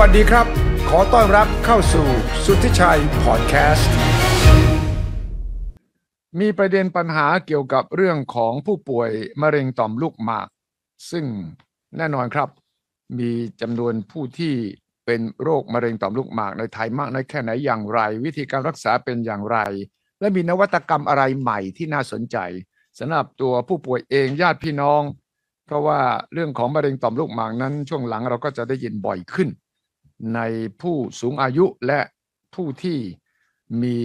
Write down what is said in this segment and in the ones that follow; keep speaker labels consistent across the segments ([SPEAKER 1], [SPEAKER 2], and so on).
[SPEAKER 1] วัสดีครับ ขอต้อนรับเข้าสู่สุทธิชัยพอดแคสต์ มีประเด็นปัญหาเกี่ยวกับเรื่องของผู้ป่วยมะเร็งต่อมลูกหมาก ซึ่งแน่นอนครับ มีจำนวนผู้ที่เป็นโรคมะเร็งต่อมลูกหมากในไทยมากน้อยแค่ไหนอย่างไร วิธีการรักษาเป็นอย่างไร และมีนวัตกรรมอะไรใหม่ที่น่าสนใจสำหรับตัวผู้ป่วยเองญาติพี่น้อง เพราะว่าเรื่องของมะเร็งต่อมลูกหมากนั้น ช่วงหลังเราก็จะได้ยินบ่อยขึ้น ในผู้สูงอายุและผู้ที่มี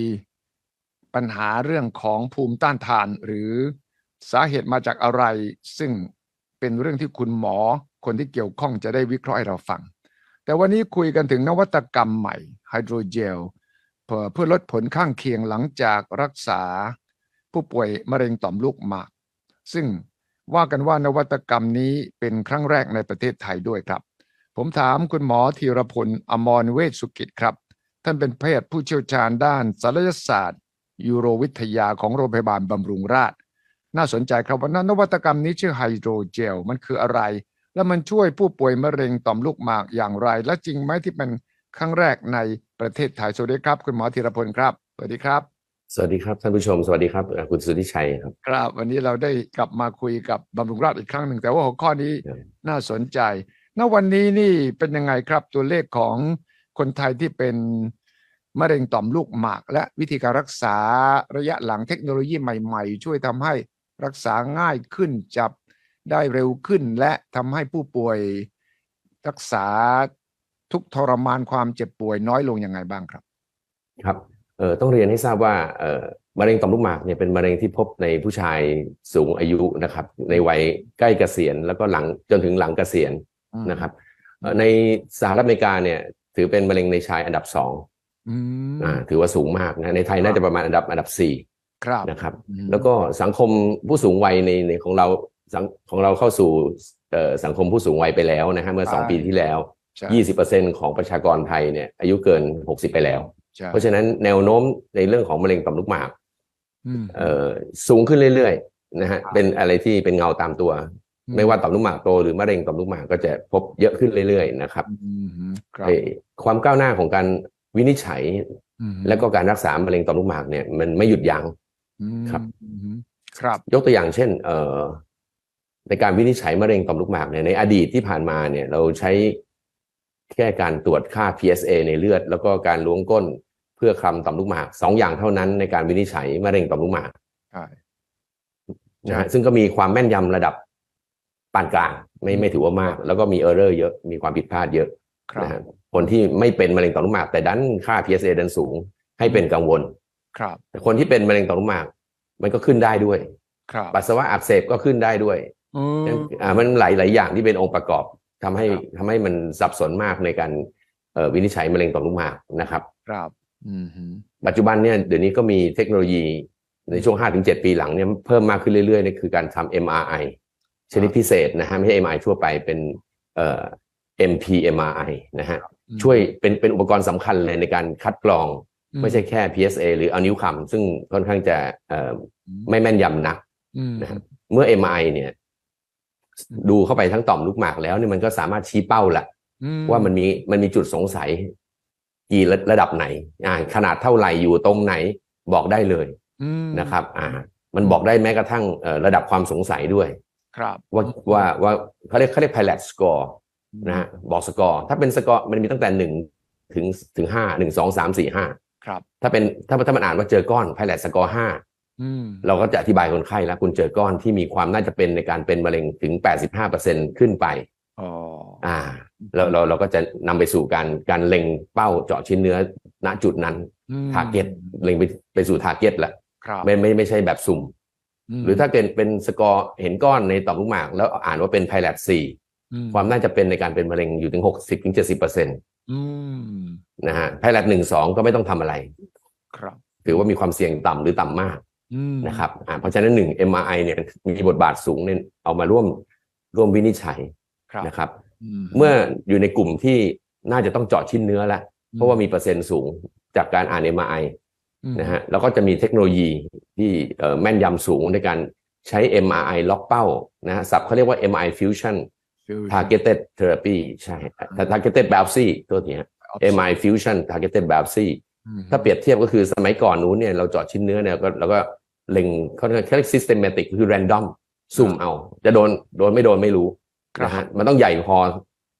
[SPEAKER 1] ปัญหาเรื่องของภูมิต้านทาน หรือสาเหตุมาจากอะไร ซึ่งเป็นเรื่องที่คุณหมอคนที่เกี่ยวข้องจะได้วิเคราะห์ให้เราฟัง แต่วันนี้คุยกันถึงนวัตกรรมใหม่ไฮโดรเจลเพื่อลดผลข้างเคียงหลังจากรักษาผู้ป่วยมะเร็งต่อมลูกหมาก ซึ่งว่ากันว่านวัตกรรมนี้เป็นครั้งแรกในประเทศไทยด้วยครับ ผมถามคุณหมอธีรพลอมรเวชสุกิจครับ ท่านเป็นแพทย์ผู้เชี่ยวชาญด้านศัลยศาสตร์ ยูโรวิทยาของโรงพยาบาลบำรุงราษฎร์น่าสนใจครับว่านวัตกรรมนี้ชื่อไฮโดรเจลมันคืออะไร แล้วมันช่วยผู้ป่วยมะเร็งต่อมลูกหมากอย่างไร และจริงไหมที่เป็นครั้งแรกในประเทศไทยสวัสดีครับ คุณหมอธีรพลครับสวัสดีครับ
[SPEAKER 2] สวัสดีครับท่านผู้ชม สวัสดีครับเอ่อคุณสุทธิชัยครับ
[SPEAKER 1] ครับ วันนี้เราได้กลับมาคุยกับบำรุงราษฎร์อีกครั้งหนึ่งแต่ว่าหัวข้อนี้
[SPEAKER 2] ครับ
[SPEAKER 1] น่าสนใจ ณวันนี้นี่เป็นยังไงครับตัวเลขของคนไทยที่เป็นมะเร็งต่อมลูกหมาก และวิธีการรักษาระยะหลังเทคโนโลยีใหม่ๆ ช่วยทำให้รักษาง่ายขึ้นจับได้เร็วขึ้น และทำให้ผู้ป่วยรักษาทุกทรมานความเจ็บป่วยน้อยลงยังไงบ้างครับ
[SPEAKER 2] ครับเอ่อต้องเรียนให้ทราบว่าเอ่อมะเร็งต่อมลูกหมากเนี่ยเป็นมะเร็งที่พบในผู้ชายสูงอายุนะครับ ในวัยใกล้เกษียณแล้วก็หลังจนถึงหลังเกษียณ นะครับเอ่อในสหรัฐอเมริกาเนี่ย ถือเป็นมะเร็งในชายอันดับสอง
[SPEAKER 1] อืม
[SPEAKER 2] อ่าถือว่าสูงมากนะในไทยน่าจะประมาณอันดับอันดับสี่
[SPEAKER 1] ครับ
[SPEAKER 2] นะครับ
[SPEAKER 1] อืม
[SPEAKER 2] แล้วก็สังคมผู้สูงวัยในในของเราสังของเราเข้าสู่เอ่อสังคมผู้สูงวัยไปแล้วนะฮะเมื่อสองปีที่แล้ว
[SPEAKER 1] ใช่
[SPEAKER 2] ยี่สิบเปอร์เซ็นของประชากรไทยเนี่ย อายุเกินหกสิบไปแล้ว
[SPEAKER 1] ใช่
[SPEAKER 2] เพราะฉะนั้นแนวโน้มในเรื่องของมะเร็งต่อมลูกหมาก
[SPEAKER 1] อืม
[SPEAKER 2] เอ่อสูงขึ้นเรื่อยๆนะฮะ
[SPEAKER 1] ครับ
[SPEAKER 2] เป็นอะไรที่เป็นเงาตามตัว
[SPEAKER 1] อืม
[SPEAKER 2] ไม่ว่าต่อมลูกหมากโตหรือมะเร็งต่อมลูกหมากก็จะพบเยอะขึ้นเรื่อยๆนะครับ
[SPEAKER 1] อืมครับ
[SPEAKER 2] ไอ้ความก้าวหน้าของการวินิจฉัย
[SPEAKER 1] อืม
[SPEAKER 2] และก็การรักษามะเร็งต่อมลูกหมากเนี่ยมันไม่หยุดยัง้ง
[SPEAKER 1] อืม
[SPEAKER 2] ครับ
[SPEAKER 1] อืมครับ
[SPEAKER 2] ยกตัวอย่างเช่น เอ่อในการวินิจฉัยมะเร็งต่อมลูกหมากเนี่ยในอดีตที่ผ่านมาเนี่ย เราใช้แค่การตรวจค่า PSA ในเลือด แล้วก็การล้วงก้นเพื่อคลำต่อมลูกหมากสองอย่างเท่านั้นในการวินิจฉัยมะเร็งต่อมลูกหมาก
[SPEAKER 1] ใช่
[SPEAKER 2] นะฮะซึ่งก็มีความแม่นยำระดับ ปานกลางไม่ไม่ถือว่ามาก แล้วก็มีเออร์เรอร์เยอะมีความผิดพลาดเยอะ
[SPEAKER 1] ครับ
[SPEAKER 2] นะฮะคนที่ไม่เป็นมะเร็งต่อมลูกหมาก แต่ดันค่า PSA ดันสูงให้เป็นกังวล
[SPEAKER 1] ครับ
[SPEAKER 2] แต่คนที่เป็นมะเร็งต่อมลูกหมาก มันก็ขึ้นได้ด้วย
[SPEAKER 1] ครับ
[SPEAKER 2] ปัสสาวะอักเสบก็ขึ้นได้ด้วย
[SPEAKER 1] อืม
[SPEAKER 2] อ่ามันหลายหลายอย่างที่เป็นองค์ประกอบทำให้
[SPEAKER 1] ครับ
[SPEAKER 2] ทำให้มันสับสนมากในการเอ่อวินิจฉัยมะเร็งต่อมลูกหมากนะครับ
[SPEAKER 1] ครับอืมฮึ
[SPEAKER 2] ปัจจุบันเนี่ยเดี๋ยวนี้ก็มีเทคโนโลยีในช่วง 5-7 ปีหลังเนี่ยเพิ่มมากขึ้นเรื่อยๆเนี่ยคือการทำ MRI ชนิดพิเศษนะฮะไม่ใช่ MRI ทั่วไปเป็นเอ่อ MPMRI นะฮะ
[SPEAKER 1] อืม
[SPEAKER 2] ช่วยเป็นเป็นอุปกรณ์สำคัญเลยในการคัดกรอง
[SPEAKER 1] อื
[SPEAKER 2] ไม่ใช่แค่ PSA หรือเอานิ้วคำซึ่งค่อนข้างจะเอ่อไม่แม่นยำนัก
[SPEAKER 1] อืม
[SPEAKER 2] นะฮะเมื่อ MRI เนี่ย ดูเข้าไปทั้งต่อมลูกหมากแล้วเนี่ยมันก็สามารถชี้เป้าละ
[SPEAKER 1] อื
[SPEAKER 2] ว่ามันมีมันมีจุดสงสัย กี่ระระดับไหน อ่า ขนาดเท่าไหร่อยู่ตรงไหนบอกได้เลย
[SPEAKER 1] อืม
[SPEAKER 2] นะครับ อ่า มันบอกได้แม้กระทั่งเอ่อระดับความสงสัยด้วย
[SPEAKER 1] ครับ
[SPEAKER 2] ว่าว่าว่าเขาเรียกเขาเรียก PI-RADS score นะฮะบอกสกอร์ ถ้าเป็นสกอร์มันมีตั้งแต่หนึ่งถึงถึงห้าหนึ่งสองสามสี่ห้า
[SPEAKER 1] ครับ
[SPEAKER 2] ถ้าเป็นถ้าถ้ามันอ่านว่าเจอก้อน PI-RADS score ห้า
[SPEAKER 1] อืม
[SPEAKER 2] เราก็จะอธิบายคนไข้แล้วคุณเจอก้อนที่มีความน่าจะเป็นในการเป็นมะเร็งถึง85%ขึ้นไป
[SPEAKER 1] อ๋อ
[SPEAKER 2] อ่าเราเราเราก็จะนำไปสู่การการเล็งเป้าเจาะชิ้นเนื้อณจุดนั้น target เล็งไปไปสู่ target แหละ
[SPEAKER 1] ครับ
[SPEAKER 2] ไม่ไม่ไม่ใช่แบบสุ่ม
[SPEAKER 1] ม
[SPEAKER 2] หรือถ้าเป็นเป็นสกอร์เห็นก้อนในต่อมลูกหมาก แล้วอ่านว่าเป็นไพล t สี่
[SPEAKER 1] อื
[SPEAKER 2] ความน่าจะเป็นในการเป็นมะเร็งอยู่ถึง60ถึง70เปอร์เซ็นต์
[SPEAKER 1] อืม
[SPEAKER 2] นะฮะไพล t หนึ่งสองก็ไม่ต้องทำอะไร
[SPEAKER 1] ครับ
[SPEAKER 2] ถือว่ามีความเสี่ยงต่ำหรือต่ำมาก
[SPEAKER 1] อืม
[SPEAKER 2] นะครับอ่าเพราะฉะนั้นหนึ่ง MRI เนี่ยมีบทบาทสูงเนี่ยเอามาร่วมร่วมวินิจฉัย
[SPEAKER 1] ครับ
[SPEAKER 2] นะครับ
[SPEAKER 1] ม
[SPEAKER 2] เมื่ออยู่ในกลุ่มที่น่าจะต้องเจาะชิ้นเนื้อแล้วเพราะว่ามีเปอร์เซ็นต์สูงจากการอ่าน MRI
[SPEAKER 1] อืม
[SPEAKER 2] นะฮะแล้วก็จะมีเทคโนโลยีที่เอ่อแม่นยำสูงในการใช้ MRI ล็อกเป้านะฮะศัพท์เขาเรียกว่า MRI fusion
[SPEAKER 1] Fusion
[SPEAKER 2] targeted therapy ใช่แต่ targeted biopsy ตัวทีฮะ MI fusion targeted biopsy
[SPEAKER 1] อืม
[SPEAKER 2] ถ้าเปรียบเทียบก็คือสมัยก่อนนู้นเนี่ยเราเจาะชิ้นเนื้อเนี่ยก็เราก็เล็งเขาเรียกเขาเรียก systematic คือ random ซุ่มเอา จะโดนโดนไม่โดนไม่รู้
[SPEAKER 1] ครับ
[SPEAKER 2] นะฮะมันต้องใหญ่พอ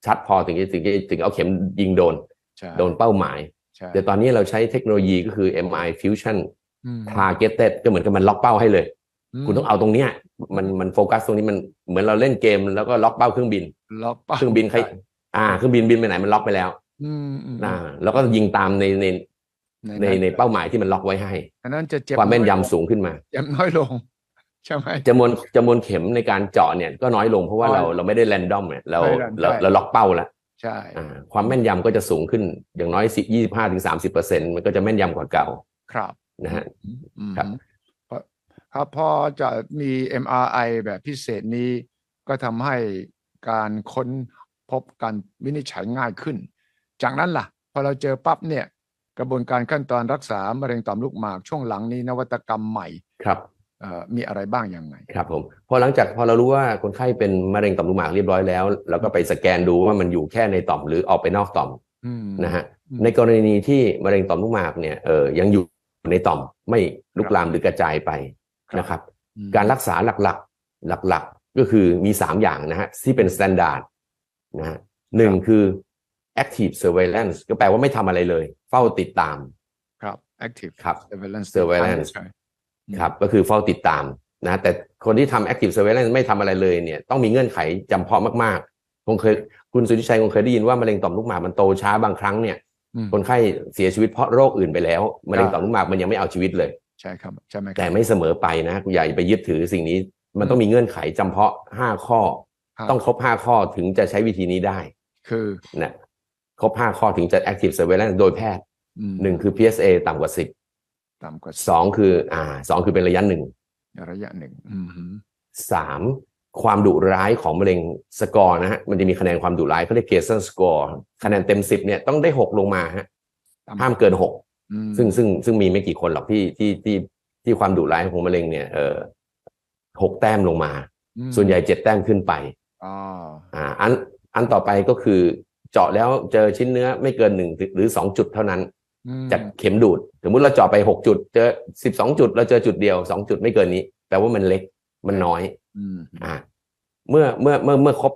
[SPEAKER 2] ชัดพอถึงจะถึงจะถึงเอาเข็มยิงโดน
[SPEAKER 1] ใช่
[SPEAKER 2] โดนเป้าหมาย
[SPEAKER 1] ใช่
[SPEAKER 2] แต่ตอนนี้เราใช้เทคโนโลยีก็คือ MI fusion
[SPEAKER 1] อืม
[SPEAKER 2] targeted ก็เหมือนกับมันล็อกเป้าให้เลย คุณต้องเอาตรงเนี้ยมันมันโฟกัสตรงนี้มันเหมือนเราเล่นเกมแล้วก็ล็อกเป้าเครื่องบิน
[SPEAKER 1] ล็อกเป้า
[SPEAKER 2] เครื่องบินใครอ่าเครื่องบินบินไปไหนมันล็อกไปแล้ว
[SPEAKER 1] อืมอืม
[SPEAKER 2] อ่าแล้วก็ยิงตามในในในในเป้าหมายที่มันล็อกไว้ให้
[SPEAKER 1] อันนั้นจะเจ็บ
[SPEAKER 2] ความแม่น
[SPEAKER 1] อยล
[SPEAKER 2] ยำสูงขึ้นมา
[SPEAKER 1] เจ็บน้อยลงใช่ไหม
[SPEAKER 2] จำนวนจำนวนเข็มในการเจาะเนี่ยก็น้อยลงเพราะว่า
[SPEAKER 1] น้อย
[SPEAKER 2] เราเราไม่ได้แรนดอมเนี่ยเรา
[SPEAKER 1] ไม่ random
[SPEAKER 2] เรา
[SPEAKER 1] ใช่
[SPEAKER 2] เราล็อกเป้าแล้ว
[SPEAKER 1] ใช่
[SPEAKER 2] อ่าความแม่นยำก็จะสูงขึ้นอย่างน้อยสิยี่สิบห้าถึงสามสิบเปอร์เซ็นมันก็จะแม่นยำกว่าเก่า
[SPEAKER 1] ครับ
[SPEAKER 2] นะฮะ
[SPEAKER 1] อืม
[SPEAKER 2] ครับ
[SPEAKER 1] เพราะครับพอจะมี MRI แบบพิเศษนี้ก็ทำให้การค้นพบการวินิจฉัยง่ายขึ้น จากนั้นล่ะ พอเราเจอปั๊บเนี่ย กระบวนการขั้นตอนรักษามะเร็งต่อมลูกหมากช่วงหลังนี้นวัตกรรมใหม่
[SPEAKER 2] ครับ
[SPEAKER 1] เอ่อ มีอะไรบ้างยังไง
[SPEAKER 2] ครับผมพอหลังจากพอเรารู้ว่าคนไข้เป็นมะเร็งต่อมลูกหมากเรียบร้อยแล้วเราก็ไปสแกนดูว่ามันอยู่แค่ในต่อมหรือออกไปนอกต่อม
[SPEAKER 1] อืม
[SPEAKER 2] นะฮะ
[SPEAKER 1] อืม
[SPEAKER 2] ในกรณีที่มะเร็งต่อมลูกหมากเนี่ยเออยังอยู่ในต่อมไม่ลุกลามหรือกระจายไปนะครับ
[SPEAKER 1] อืม
[SPEAKER 2] การรักษาหลักๆหลักๆก็คือมี3อย่างนะฮะที่เป็น standard นะฮะหนึ่งคือ active surveillance ก็แปลว่าไม่ทำอะไรเลย เฝ้าติดตาม
[SPEAKER 1] ครับ active
[SPEAKER 2] ครับ
[SPEAKER 1] surveillance
[SPEAKER 2] surveillance
[SPEAKER 1] ใช่อืม
[SPEAKER 2] ครับก็คือเฝ้าติดตามนะแต่คนที่ทำ active surveillance ไม่ทำอะไรเลยเนี่ยต้องมีเงื่อนไขจำเพาะมากๆคงเคยคุณสุทธิชัยคงเคยได้ยินว่ามะเร็งต่อมลูกหมากมันโตช้าบางครั้งเนี่ย
[SPEAKER 1] อืม
[SPEAKER 2] คนไข้เสียชีวิตเพราะโรคอื่นไปแล้วมะเร็ง
[SPEAKER 1] ครับ
[SPEAKER 2] ต่อมลูกหมากมันยังไม่เอาชีวิตเลย
[SPEAKER 1] ใช่ครับใช่ไหมครับ
[SPEAKER 2] แต่ไม่เสมอไปนะคุณอย่าไปยึดถือสิ่งนี้ มันต้องมีเงื่อนไขจำเพาะห้าข้อ
[SPEAKER 1] ครับ
[SPEAKER 2] ต้องครบห้าข้อถึงจะใช้วิธีนี้ได้
[SPEAKER 1] คือ
[SPEAKER 2] นะครบห้าข้อถึงจะ active surveillance โดยแพทย์
[SPEAKER 1] อืม
[SPEAKER 2] หนึ่งคือ PSA ต่ำกว่าสิบ
[SPEAKER 1] ต่ำกว่า
[SPEAKER 2] สองคือ อ่าสองคือเป็นระยะหนึ่ง
[SPEAKER 1] ระยะหนึ่งอืมฮึ
[SPEAKER 2] สามความดุร้ายของมะเร็งสกอร์นะฮะมันจะมีคะแนนความดุร้ายเขาเรียกเก s ร์สกอร์คะแนนเต็มสิบเนี่ยต้องได้หกลงมาฮะ
[SPEAKER 1] ต่ำ
[SPEAKER 2] ห้ามเกินหก
[SPEAKER 1] อืม
[SPEAKER 2] ซึ่งซึ่งซึ่งมีไม่กี่คนหรอกที่ที่ที่ที่ความดุร้ายของมะเร็งเนี่ยเออหกแต้มลงมา
[SPEAKER 1] อืม
[SPEAKER 2] ส่วนใหญ่เจ็ดแต้มขึ้นไป
[SPEAKER 1] อ๋อ
[SPEAKER 2] อ่าอันอันต่อไปก็คือ เจาะแล้วเจอชิ้นเนื้อไม่เกินหนึ่งหรือสองจุดเท่านั้น
[SPEAKER 1] อืม
[SPEAKER 2] จากเข็มดูด สมมุติเราเจาะไปหกจุด เจอสิบสองจุด เราเจอจุดเดียวสองจุดไม่เกินนี้แปลว่ามันเล็กมันน้อย
[SPEAKER 1] อืม
[SPEAKER 2] อ่า เมื่อเมื่อเมื่อเมื่อครบ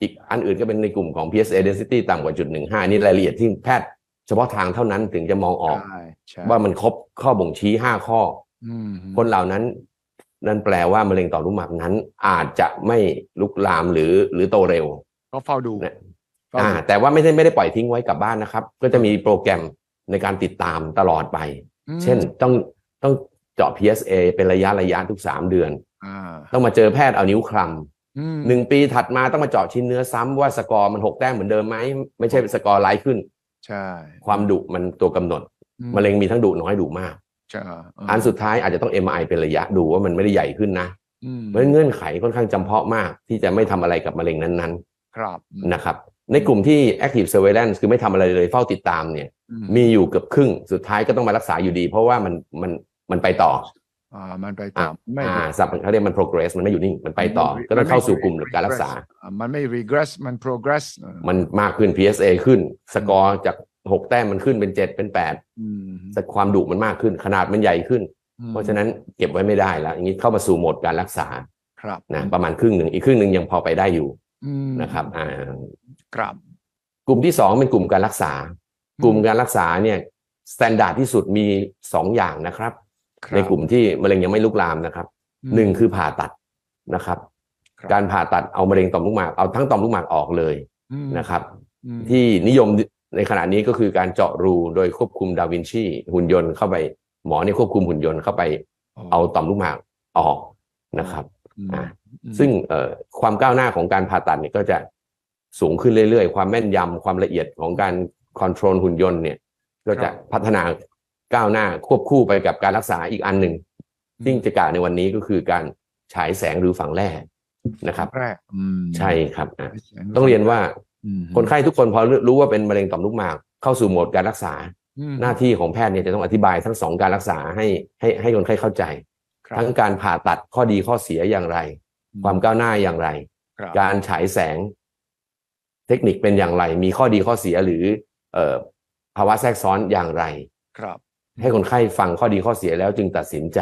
[SPEAKER 2] อีกอันอื่นก็เป็นในกลุ่มของ PSA density ต่ำกว่าจุดหนึ่งห้านี่รายละเอียดที่แพทย์เฉพาะทางเท่านั้นถึงจะมองออก
[SPEAKER 1] ใช่ใช่
[SPEAKER 2] ว่ามันครบข้อบ่งชี้ห้าข้อ
[SPEAKER 1] อืม
[SPEAKER 2] คนเหล่านั้น นั่นแปลว่ามะเร็งต่อมลูกหมากนั้น อาจจะไม่ลุกลามหรือหรือโตเร็ว
[SPEAKER 1] ก็เฝ้าดู
[SPEAKER 2] นะ
[SPEAKER 1] เฝ้า
[SPEAKER 2] อ่า
[SPEAKER 1] ดู
[SPEAKER 2] แต่ว่าไม่ได้ไม่ได้ปล่อยทิ้งไว้กลับบ้านนะครับ ก็จะมีโปรแกรม ในการติดตามตลอดไป
[SPEAKER 1] อืม
[SPEAKER 2] เช่นต้องต้องเจาะ PSA เป็นระยะระยะทุกสามเดือน
[SPEAKER 1] อ่า
[SPEAKER 2] ต้องมาเจอแพทย์เอานิ้วคลำ
[SPEAKER 1] อืม
[SPEAKER 2] หนึ่งปีถัดมาต้องมาเจาะชิ้นเนื้อซ้ำว่าสกอร์มันหกแต้มเหมือนเดิมไหมไม่ใช่สกอร์ rise ขึ้น
[SPEAKER 1] ใช่
[SPEAKER 2] ความดุมันตัวกำหนด
[SPEAKER 1] อื
[SPEAKER 2] มะเร็งมีทั้งดุน้อยดุมาก
[SPEAKER 1] ใช่
[SPEAKER 2] อันสุดท้ายอาจจะต้อง MRI เป็นระยะดูว่ามันไม่ได้ใหญ่ขึ้นนะ
[SPEAKER 1] อืม
[SPEAKER 2] เพราะฉะนั้นเงื่อนไขค่อนข้างจำเพาะมาก ที่จะไม่ทำอะไรกับมะเร็งนั้น
[SPEAKER 1] ครับ
[SPEAKER 2] ๆนะครับ ในกลุ่มที่ active surveillance คือไม่ทำอะไรเลยเฝ้าติดตามเนี่ย
[SPEAKER 1] อื ม
[SPEAKER 2] มีอยู่เกือบครึ่งสุดท้ายก็ต้องมารักษาอยู่ดี เพราะว่ามันมันมันไปต่อ
[SPEAKER 1] อ่ามันไปต่อไม่
[SPEAKER 2] อ่าสับเขาเรียกมัน progress มันไม่อยู่นิ่ง มันไปต่อ ก็ต้องเข้าสู่กลุ่มการรักษา
[SPEAKER 1] อ่มันไม่ regress มัน progress เออ
[SPEAKER 2] มันมากขึ้น PSA ขึ้น สกอร์จากหกแต้มมันขึ้นเป็นเจ็ดเป็นแปด
[SPEAKER 1] อืม
[SPEAKER 2] แต่ความดุมันมากขึ้น ขนาดมันใหญ่ขึ้น
[SPEAKER 1] อืม
[SPEAKER 2] เพราะฉะนั้นเก็บไว้ไม่ได้แล้ว อย่างนี้เข้ามาสู่โหมดการรักษา
[SPEAKER 1] ครับ
[SPEAKER 2] นะประมาณครึ่งหนึ่งอีกครึ่งหนึ่งยังพอไปได้อยู่
[SPEAKER 1] อืม
[SPEAKER 2] นะครับอ่า
[SPEAKER 1] ครับ
[SPEAKER 2] กลุ่มที่สองเป็นกลุ่มการรักษา กลุ่มการรักษาเนี่ย standard ที่สุดมีสองอย่างนะครับ
[SPEAKER 1] ครับ
[SPEAKER 2] ในกลุ่มที่มะเร็งยังไม่ลุกลามนะครับ
[SPEAKER 1] อืม
[SPEAKER 2] หนึ่งคือผ่าตัดนะครับ
[SPEAKER 1] ครับ
[SPEAKER 2] การผ่าตัดเอามะเร็งต่อมลูกหมากเอาทั้งต่อมลูกหมากออกเลย
[SPEAKER 1] อืม
[SPEAKER 2] นะครับ
[SPEAKER 1] อืม
[SPEAKER 2] ที่นิยมในขณะนี้ก็คือการเจาะรูโดยควบคุมดาวินชีหุ่นยนต์เข้าไป หมอเนี่ยควบคุมหุ่นยนต์เข้าไป เอาต่อมลูกหมากออกนะครับ
[SPEAKER 1] อืม
[SPEAKER 2] อ่า
[SPEAKER 1] อืม
[SPEAKER 2] ซึ่งเอ่อความก้าวหน้าของการผ่าตัดเนี่ยก็จะสูงขึ้นเรื่อยๆ ความแม่นยำความละเอียดของการ คอนโทรลหุ่นยนต์เนี่ย ก็จะพัฒนาก้าวหน้าควบคู่ไปกับการรักษาอีกอันหนึ่งซึ่งจะกล่าวในวันนี้ก็คือการฉายแสงหรือฝังแร่นะครับ
[SPEAKER 1] แรกอืม
[SPEAKER 2] ใช่ครับอะต้องเรียนว่า
[SPEAKER 1] อืม
[SPEAKER 2] คนไข้ทุกคนพอรู้ว่าเป็นมะเร็งต่อมลูกหมาก เข้าสู่โหมดการรักษา
[SPEAKER 1] อืม
[SPEAKER 2] หน้าที่ของแพทย์เนี่ยจะต้องอธิบายทั้งสองการรักษาให้ให้ให้คนไข้เข้าใจ
[SPEAKER 1] ครับ
[SPEAKER 2] ทั้งการผ่าตัดข้อดีข้อเสียอย่างไร ความก้าวหน้าอย่างไร
[SPEAKER 1] ครับ
[SPEAKER 2] การฉายแสง เทคนิคเป็นอย่างไร มีข้อดีข้อเสียหรือเอ่อ ภาวะแทรกซ้อนอย่างไร
[SPEAKER 1] ครับ
[SPEAKER 2] ให้คนไข้ฟังข้อดีข้อเสียแล้วจึงตัดสินใจ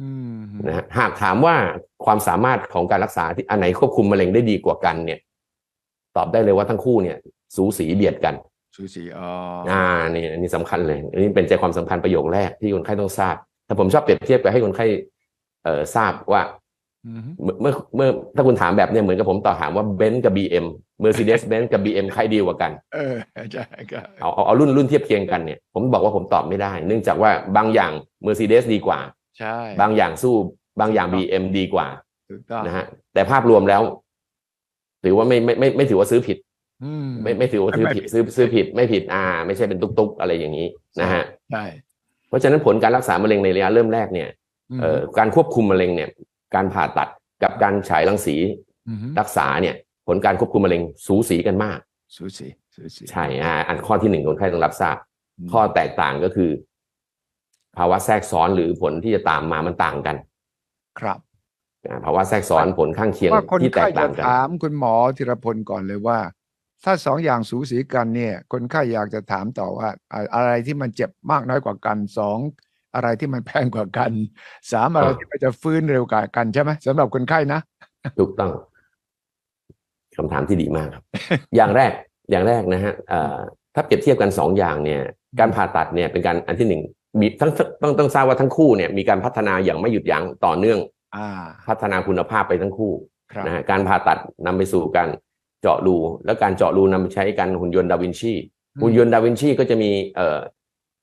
[SPEAKER 1] อืม
[SPEAKER 2] นะฮะหากถามว่าความสามารถของการรักษาที่อันไหนควบคุมมะเร็งได้ดีกว่ากัน เนี่ย ตอบได้เลยว่าทั้งคู่เนี่ย สูสีเบียดกัน
[SPEAKER 1] สูสีอ๋อ
[SPEAKER 2] อ่านี่อันนี้สำคัญเลย อันนี้เป็นใจความสำคัญประโยคแรกที่คนไข้ต้องทราบ แต่ผมชอบเปรียบเทียบกับให้คนไข้เอ่อทราบว่า
[SPEAKER 1] อืม
[SPEAKER 2] เมื่อเมื่อเมื่อถ้าคุณถามแบบเนี้ยเหมือนกับผมตอบถามว่าเบนซ์กับ BM Mercedes Benz กับ BM ใครดีกว่ากัน
[SPEAKER 1] เออใช่ก็
[SPEAKER 2] เอาเอาเอารุ่นรุ่นเทียบเคียงกันเนี่ย ผมบอกว่าผมตอบไม่ได้ เนื่องจากว่าบางอย่าง Mercedes ดีกว่า
[SPEAKER 1] ใช่
[SPEAKER 2] บางอย่างสู้บางอย่าง BM ดีกว่า
[SPEAKER 1] ถูกต้อง
[SPEAKER 2] นะฮะ แต่ภาพรวมแล้ว ถือว่าไม่ไม่ไม่ไม่ถือว่าซื้อผิด
[SPEAKER 1] อืม
[SPEAKER 2] ไม่ไม่ถือว่าซื้อ
[SPEAKER 1] ไม่
[SPEAKER 2] ผิด
[SPEAKER 1] ผิด
[SPEAKER 2] ซื้อซื้อผิดไม่ผิดอ่า ไม่ใช่เป็นตุ๊กตุ๊กอะไรอย่างนี้นะฮะ
[SPEAKER 1] ใช่
[SPEAKER 2] เพราะฉะนั้นผลการรักษามะเร็งในระยะเริ่มแรกเนี่ย
[SPEAKER 1] ม
[SPEAKER 2] เอ่อการควบคุมมะเร็งเนี่ย การผ่าตัดกับการฉายรังสี
[SPEAKER 1] อืม
[SPEAKER 2] รักษาเนี่ย ผลการควบคุมมะเร็งสูสีกันมาก
[SPEAKER 1] สูสีสูสี
[SPEAKER 2] ใช่อ่าอันข้อที่หนึ่งคนไข้ต้องรับทราบ ข้อแตกต่างก็คือ ภาวะแทรกซ้อนหรือผลที่จะตามมามันต่างกัน
[SPEAKER 1] ครับ
[SPEAKER 2] อ่าภาวะแทรกซ้อนผลข้างเคียง
[SPEAKER 1] ว่าคน
[SPEAKER 2] ที่แต
[SPEAKER 1] ไข้
[SPEAKER 2] กต่า
[SPEAKER 1] จะ
[SPEAKER 2] งกัน
[SPEAKER 1] ถามคุณหมอธีรพลก่อนเลยว่า ถ้าสองอย่างสูสีกันเนี่ย คนไข้อยากจะถามต่อว่าอ่าอะไรที่มันเจ็บมากน้อยกว่ากันสองอะไรที่มันแพงกว่ากันสามอะไร
[SPEAKER 2] อ่า
[SPEAKER 1] ที่มันจะฟื้นเร็วกว่ากันใช่ไหมสำหรับคนไข้นะ
[SPEAKER 2] ถูกต้อง คำถามที่ดีมากครับ อย่างแรกอย่างแรกนะฮะเอ่อถ้าเปรียบเทียบกันสองอย่างเนี่ยการผ่าตัดเนี่ยเป็นการอันที่หนึ่งมีทั้งต้องต้องทราบว่าทั้งคู่เนี่ยมีการพัฒนาอย่างไม่หยุดยั้งต่อเนื่อง
[SPEAKER 1] อ่า
[SPEAKER 2] พัฒนาคุณภาพไปทั้งคู่
[SPEAKER 1] ครับ
[SPEAKER 2] นะฮะการผ่าตัดนำไปสู่การเจาะรูแล้วการเจาะรูนำไปใช้การหุ่นยนต์ดาวินชีหุ่นยนต์ดาวินชีก็จะมีเอ่อ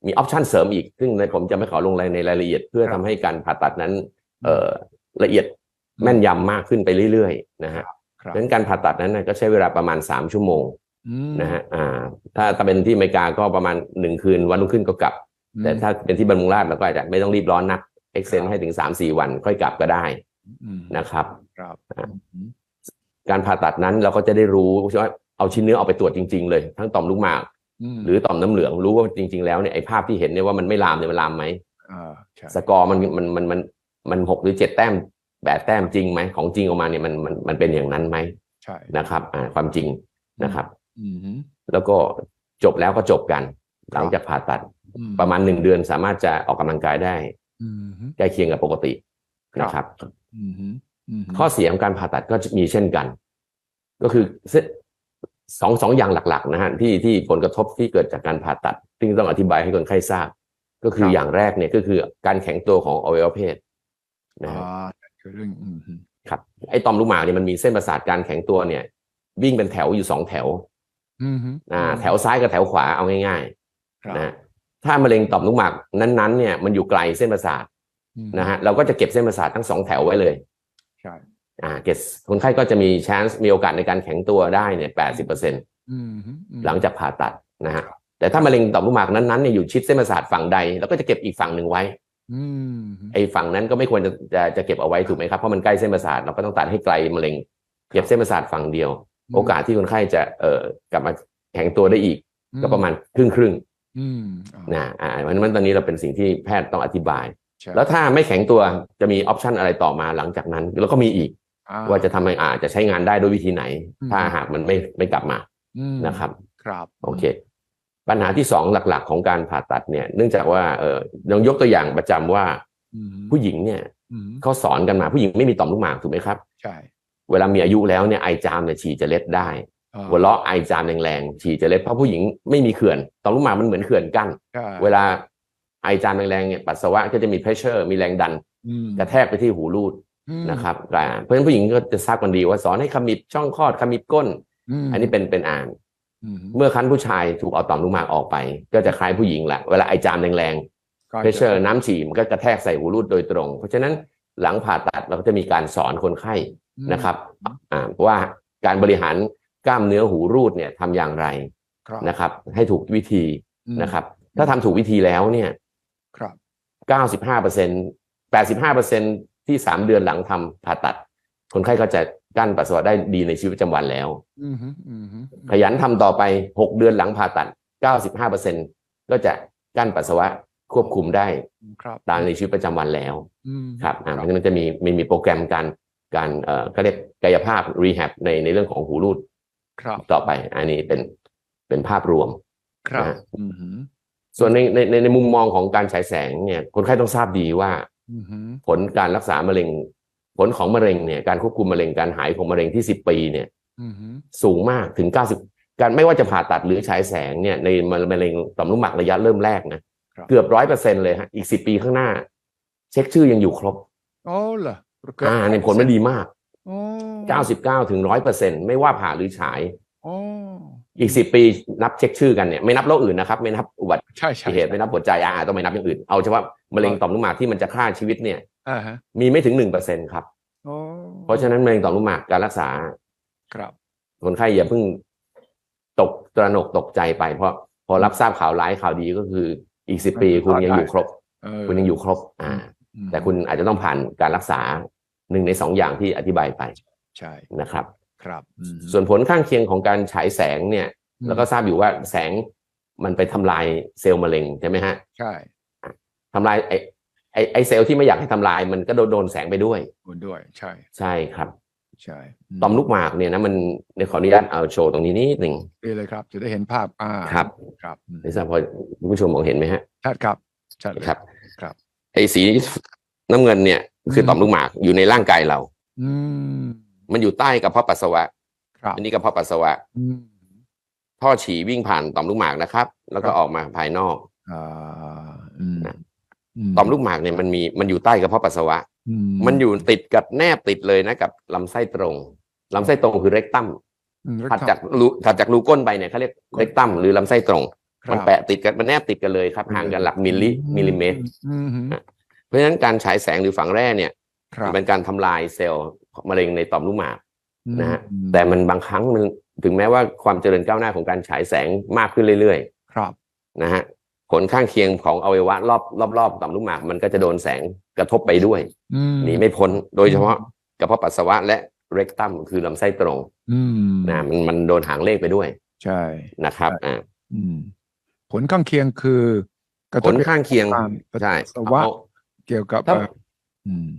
[SPEAKER 2] มี option เสริมอีก ซึ่งในผมจะไม่ขอลงรายในรายละเอียด เพื่อ
[SPEAKER 1] ครับ
[SPEAKER 2] ทำ
[SPEAKER 1] บ
[SPEAKER 2] ให้การผ่าตัดนั้น เอ่อละเอียดแม่นยำมากขึ้นไปเรื่อยๆนะฮะ
[SPEAKER 1] ครับ
[SPEAKER 2] เพราะฉะนั้นการผ่าตัดนั้นนะก็ใช้เวลาประมาณสามชั่วโมง
[SPEAKER 1] อืม
[SPEAKER 2] นะฮะอ่า ถ้าถ้าเป็นที่อเมริกาก็ประมาณหนึ่งคืนวันรุ่งขึ้นก็กลับ แต่ถ้าเป็นที่บำรุงราษฎร์เราก็อาจจะไม่ต้องรีบร้อนนักเอ็กเซน
[SPEAKER 1] ครับ
[SPEAKER 2] ให้ถึงสามสี่วันค่อยกลับก็ได้
[SPEAKER 1] อืม
[SPEAKER 2] นะครับ
[SPEAKER 1] ครับ
[SPEAKER 2] อ่า
[SPEAKER 1] อืม
[SPEAKER 2] การผ่าตัดนั้นเราก็จะได้รู้ว่าเอาชิ้นเนื้อเอาไปตรวจจริง ๆ เลย ทั้งต่อมลูกหมาก
[SPEAKER 1] ม
[SPEAKER 2] หรือต่อมน้ำเหลืองรู้ว่าจริง ๆ แล้วเนี่ยไอ้ภาพที่เห็นเนี่ยว่ามันไม่ลามเนี่ยมันลามไหม
[SPEAKER 1] อ่าใช่
[SPEAKER 2] สกอร์มันมันมันมันมันหกหรือเจ็ดแต้ม แปดแต้มจริงไหมของจริงออกมาเนี่ยมันมันมันเป็นอย่างนั้นไหม
[SPEAKER 1] ใช่
[SPEAKER 2] นะครับ อ่าความจริงนะครับ
[SPEAKER 1] อืมฮึ
[SPEAKER 2] แล้วก็จบแล้วก็จบกัน หลังจากผ่าตัด
[SPEAKER 1] อืม
[SPEAKER 2] ประมาณหนึ่งเดือนสามารถจะออกกำลังกายได้
[SPEAKER 1] อืมฮึ
[SPEAKER 2] ใกล้เคียงกับปกติ
[SPEAKER 1] ครับ
[SPEAKER 2] นะครับ
[SPEAKER 1] อืมฮึอืมฮึ
[SPEAKER 2] ข้อเสียของการผ่าตัดก็จะมีเช่นกัน ก็คือเส้นสองสองอย่างหลัก ๆ นะฮะที่ที่ผลกระทบที่เกิดจากการผ่าตัดซึ่งต้องอธิบายให้คนไข้ทราบ ก็คืออย่างแรกเนี่ยก็คือการแข็งตัวของอวัยวะเพศนะ
[SPEAKER 1] อ่า
[SPEAKER 2] ฮะ
[SPEAKER 1] คือเรื่องอืมฮึ
[SPEAKER 2] ครับไอ้ต่อมลูกหมากเนี่ยมันมีเส้นประสาทการแข็งตัวเนี่ย วิ่งเป็นแถวอยู่สองแถว
[SPEAKER 1] อืมฮึ
[SPEAKER 2] อ่า แถวซ้ายกับแถวขวาเอาง่าย
[SPEAKER 1] ครับ
[SPEAKER 2] ๆนะฮะถ้ามะเร็งต่อมลูกหมากนั้นๆเนี่ยมันอยู่ไกลเส้นประสาท
[SPEAKER 1] อืม
[SPEAKER 2] นะฮะเราก็จะเก็บเส้นประสาททั้งสองแถวไว้เลย
[SPEAKER 1] ใช่
[SPEAKER 2] อ่าเก็บคนไข้ก็จะมี chance มีโอกาสในการแข็งตัวได้เนี่ยแปดสิบเปอร์เซ็นต์
[SPEAKER 1] อืมฮึอืม
[SPEAKER 2] หลังจากผ่าตัดนะฮะแต่ถ้ามะเร็งต่อมลูกหมากนั้นๆเนี่ยอยู่ชิดเส้นประสาทฝั่งใดเราก็จะเก็บอีกฝั่งหนึ่งไว้
[SPEAKER 1] อืมฮึ
[SPEAKER 2] ไอ้ฝั่งนั้นก็ไม่ควรจะจะจะเก็บเอาไว้ถูกไหมครับเพราะมันใกล้เส้นประสาทเราก็ต้องตัดให้ไกลมะเร็งเก็บเส้นประสาทฝั่งเดียว โอกาสที่คนไข้จะเอ่อกลับมาแข็งตัวได้อีก ก็ประมาณครึ่งครึ่ง
[SPEAKER 1] อืมอ่า
[SPEAKER 2] ๆนะอ่าวันนั้นตอนนี้เราเป็นสิ่งที่แพทย์ต้องอธิบาย
[SPEAKER 1] ใช่
[SPEAKER 2] แล้วถ้าไม่แข็งตัวจะมีออปชันอะไรต่อมาหลังจากนั้น แล้วก็มีอีก
[SPEAKER 1] อ่
[SPEAKER 2] ว่าจะทำให้อาจจะใช้งานได้ด้วยวิธีไหน
[SPEAKER 1] อืม
[SPEAKER 2] ถ้าหากมันไม่ไม่กลับมา
[SPEAKER 1] อืม
[SPEAKER 2] นะครับ
[SPEAKER 1] ครับ
[SPEAKER 2] โอเค ปัญหาที่สองหลักๆ ของการผ่าตัดเนี่ย เนื่องจากว่าเออลองยกตัวอย่างประจำว่า
[SPEAKER 1] อืม
[SPEAKER 2] ผู้หญิงเนี่ย
[SPEAKER 1] อืม
[SPEAKER 2] เขาสอนกันมาผู้หญิงไม่มีต่อมลูกหมากถูกไหมครับ
[SPEAKER 1] ใช่
[SPEAKER 2] เวลามีอายุแล้วเนี่ยไอจามเนี่ยฉี่จะเล็ดได้
[SPEAKER 1] อ่า
[SPEAKER 2] หัวเราะไอจามแรงๆฉี่จะเล็ดเพราะผู้หญิงไม่มีเขื่อนต่อมลูกหมากมันเหมือนเขื่อนกั้น
[SPEAKER 1] ใช่
[SPEAKER 2] เวลาไอจามแรงๆเนี่ยปัสสาวะก็จะมี pressure มีแรงดัน
[SPEAKER 1] อืม
[SPEAKER 2] กระแทกไปที่หูรูด
[SPEAKER 1] อืม
[SPEAKER 2] นะครับอ่าเพราะฉะนั้นผู้หญิงก็จะทราบกันดีว่าสอนให้ขมิบช่องคลอดขมิบก้น
[SPEAKER 1] ม
[SPEAKER 2] อันนี้เป็นเป็นอ่าน
[SPEAKER 1] อืม
[SPEAKER 2] เมื่อคั้นผู้ชายถูกเอาต่อมลูกหมากออกไป ก็จะคล้ายผู้หญิงแหละเวลาไอจามแรง
[SPEAKER 1] ก็
[SPEAKER 2] ๆ
[SPEAKER 1] จะ
[SPEAKER 2] เพรสเชอร์น้ำฉี่มันก็กระแทกใส่หูรูดโดยตรง เพราะฉะนั้นหลังผ่าตัดเราก็จะมีการสอนคนไข้
[SPEAKER 1] อืม
[SPEAKER 2] นะครับอ่าว่าการบริหารกล้ามเนื้อหูรูดเนี่ยทำอย่างไร
[SPEAKER 1] ครับ
[SPEAKER 2] นะครับ ให้ถูกวิธี
[SPEAKER 1] อืม
[SPEAKER 2] นะครับ ถ้าทำถูกวิธีแล้วเนี่ย
[SPEAKER 1] ครับ
[SPEAKER 2] 95เปอร์เซ็นต์85เปอร์เซ็นที่สามเดือนหลังทำผ่าตัด คนไข้ก็จะ กั้นปัสสาวะได้ดีในชีวิตประจำวันแล้ว
[SPEAKER 1] อืมฮึอืมฮึ
[SPEAKER 2] ขยันทำต่อไป6เดือนหลังผ่าตัด95เปอร์เซ็นก็จะกั้นปัสสาวะควบคุมได้
[SPEAKER 1] ครับ
[SPEAKER 2] ตามในชีวิตประจำวันแล้ว
[SPEAKER 1] อืม
[SPEAKER 2] ครับอ่าเพราะฉะนั้นจะมีมีมีโปรแกรมการการเอ่อก็เรียกกายภาพรีแฮบในในเรื่องของหูรูด
[SPEAKER 1] ครับ
[SPEAKER 2] ต่อไป อันนี้เป็นเป็นภาพรวม
[SPEAKER 1] ครับ
[SPEAKER 2] นะฮะ
[SPEAKER 1] อืมหืม
[SPEAKER 2] ส่วนในในในในมุมมองของการฉายแสงเนี่ย คนไข้ต้องทราบดีว่า
[SPEAKER 1] อืมหืม
[SPEAKER 2] ผลการรักษามะเร็ง ผลของมะเร็งเนี่ยการควบคุมมะเร็งการหายของมะเร็งที่สิบปีเนี่ย
[SPEAKER 1] อืมหืม
[SPEAKER 2] สูงมากถึงเก้าสิบการไม่ว่าจะผ่าตัดหรือฉายแสงเนี่ยในมะเร็งต่อมลูกหมากระยะเริ่มแรกนะครับเกือบร้อยเปอร์เซ็นเลยฮะอีกสิบปีข้างหน้า เช็คชื่อยังอยู่ครบ
[SPEAKER 1] อ๋อเหรอเกืบ
[SPEAKER 2] อ่าในผลมันดีมาก
[SPEAKER 1] อ๋อ
[SPEAKER 2] เก้าสิบเก้าถึงร้อยเปอร์เซ็นไม่ว่าผ่าหรือฉาย
[SPEAKER 1] อ๋อ
[SPEAKER 2] อีกสิบปีนับเช็คชื่อกันเนี่ยไม่นับโรคอื่นนะครับ ไม่นับอุบัติ
[SPEAKER 1] ใช่ใช่
[SPEAKER 2] เหตุไม่นับหัวใจอ่าต้องไม่นับอย่างอื่น เอาเฉพาะมะเร็งต่อมลูกหมากที่มันจะฆ่าชีวิตเนี่ย
[SPEAKER 1] อ่าฮะ
[SPEAKER 2] มีไม่ถึงหนึ่งเปอร์เซ็นครับ
[SPEAKER 1] อ๋อ
[SPEAKER 2] เพราะฉะนั้นมะเร็งต่อมลูกหมากการรักษา
[SPEAKER 1] ครับ
[SPEAKER 2] คนไข้อย่าเพิ่งตกตระหนกตกใจไป เพราะพอรับทราบข่าวร้ายข่าวดีก็คือ อีกสิบปีคุณยังอยู่ครบ
[SPEAKER 1] เออ
[SPEAKER 2] คุณยังอยู่ครบ อ่า
[SPEAKER 1] อืม
[SPEAKER 2] แต่คุณอาจจะต้องผ่านการรักษาหนึ่งในสองอย่างที่อธิบายไป
[SPEAKER 1] ใช่
[SPEAKER 2] นะครับ
[SPEAKER 1] ครับอืม
[SPEAKER 2] ส่วนผลข้างเคียงของการฉายแสงเนี่ย
[SPEAKER 1] อืม
[SPEAKER 2] แล้วก็ทราบอยู่ว่าแสงมันไปทำลายเซลล์มะเร็งใช่ไหมฮะ
[SPEAKER 1] ใช่
[SPEAKER 2] ทำลายไอไอไอเซลล์ที่ไม่อยากให้ทำลายมันก็โดนโดนแสงไปด้วย
[SPEAKER 1] คุณด้วย ใช่
[SPEAKER 2] ใช่ครับ
[SPEAKER 1] ใช่
[SPEAKER 2] ต่อมลูกหมากเนี่ยนะมันในขออนุญาตเอาโชว์ตรงนี้นิดหนึ่ง
[SPEAKER 1] ดีเลยครับ จะได้เห็นภาพอ่า
[SPEAKER 2] ครับ
[SPEAKER 1] ครับอืม
[SPEAKER 2] ไม่ทราบพอคุณผู้ชมมองเห็นไหมฮะ
[SPEAKER 1] ชัดครับชัดเลย
[SPEAKER 2] ครับ
[SPEAKER 1] ครับ
[SPEAKER 2] ไอสีน้ำเงินเนี่ย คือต่อมลูกหมากอยู่ในร่างกายเรา
[SPEAKER 1] อืม
[SPEAKER 2] มันอยู่ใต้กระเพาะปัสสาวะ
[SPEAKER 1] ครับ
[SPEAKER 2] อันนี้กระเพาะปัสสาวะ
[SPEAKER 1] อืม
[SPEAKER 2] ท่อฉี่วิ่งผ่านต่อมลูกหมากนะครับ แล้วก็
[SPEAKER 1] ครับ
[SPEAKER 2] ออกมาภายนอก
[SPEAKER 1] อ่าอืม
[SPEAKER 2] นะต่อมลูกหมากเนี่ยมันมีมันอยู่ใต้กระเพาะปัสสาวะ
[SPEAKER 1] อื
[SPEAKER 2] มันอยู่ติดกับแนบติดเลยนะกับลำไส้ตรงลำไส้ตรงคือ rectum
[SPEAKER 1] อืม
[SPEAKER 2] ถัดจากรูถัดจากรูก้นไปเนี่ยเขาเรียก rectum หรือลำไส้ตรง
[SPEAKER 1] ครับ
[SPEAKER 2] มันแปะติดกันมันแนบติดกันเลยครับห่างกันหลักมิลลิมิลลิเมตร
[SPEAKER 1] อืมอืม
[SPEAKER 2] เพราะฉะนั้นการฉายแสงหรือฝังแร่เนี่ย
[SPEAKER 1] ครับ
[SPEAKER 2] เป็นการทำลายเซลล์ มะเร็งในต่อมลูกหมากนะฮะ
[SPEAKER 1] อืม
[SPEAKER 2] แต่มันบางครั้งมันถึงแม้ว่าความเจริญก้าวหน้าของการฉายแสงมากขึ้นเรื่อย
[SPEAKER 1] ครับ
[SPEAKER 2] ๆนะฮะผลข้างเคียงของอวัยวะรอบรอบรอบต่อมลูกหมากมันก็จะโดนแสงกระทบไปด้วย
[SPEAKER 1] อืม
[SPEAKER 2] หนีไม่พ้นโดยเฉพาะกระเพาะปัสสาวะและเร็กตัมคือลำไส้ตรง
[SPEAKER 1] อืม
[SPEAKER 2] นะมันมันโดนหางเลขไปด้วย
[SPEAKER 1] ใช่
[SPEAKER 2] นะครับอ่า
[SPEAKER 1] อืมผลข้างเคียงคือกระท
[SPEAKER 2] ผ
[SPEAKER 1] บ
[SPEAKER 2] ลข้างเคียง
[SPEAKER 1] ตามปัส
[SPEAKER 2] ใช่
[SPEAKER 1] สาวะ
[SPEAKER 2] เอา
[SPEAKER 1] เกี่ยวกับ
[SPEAKER 2] ถ้า
[SPEAKER 1] เอ่ออืม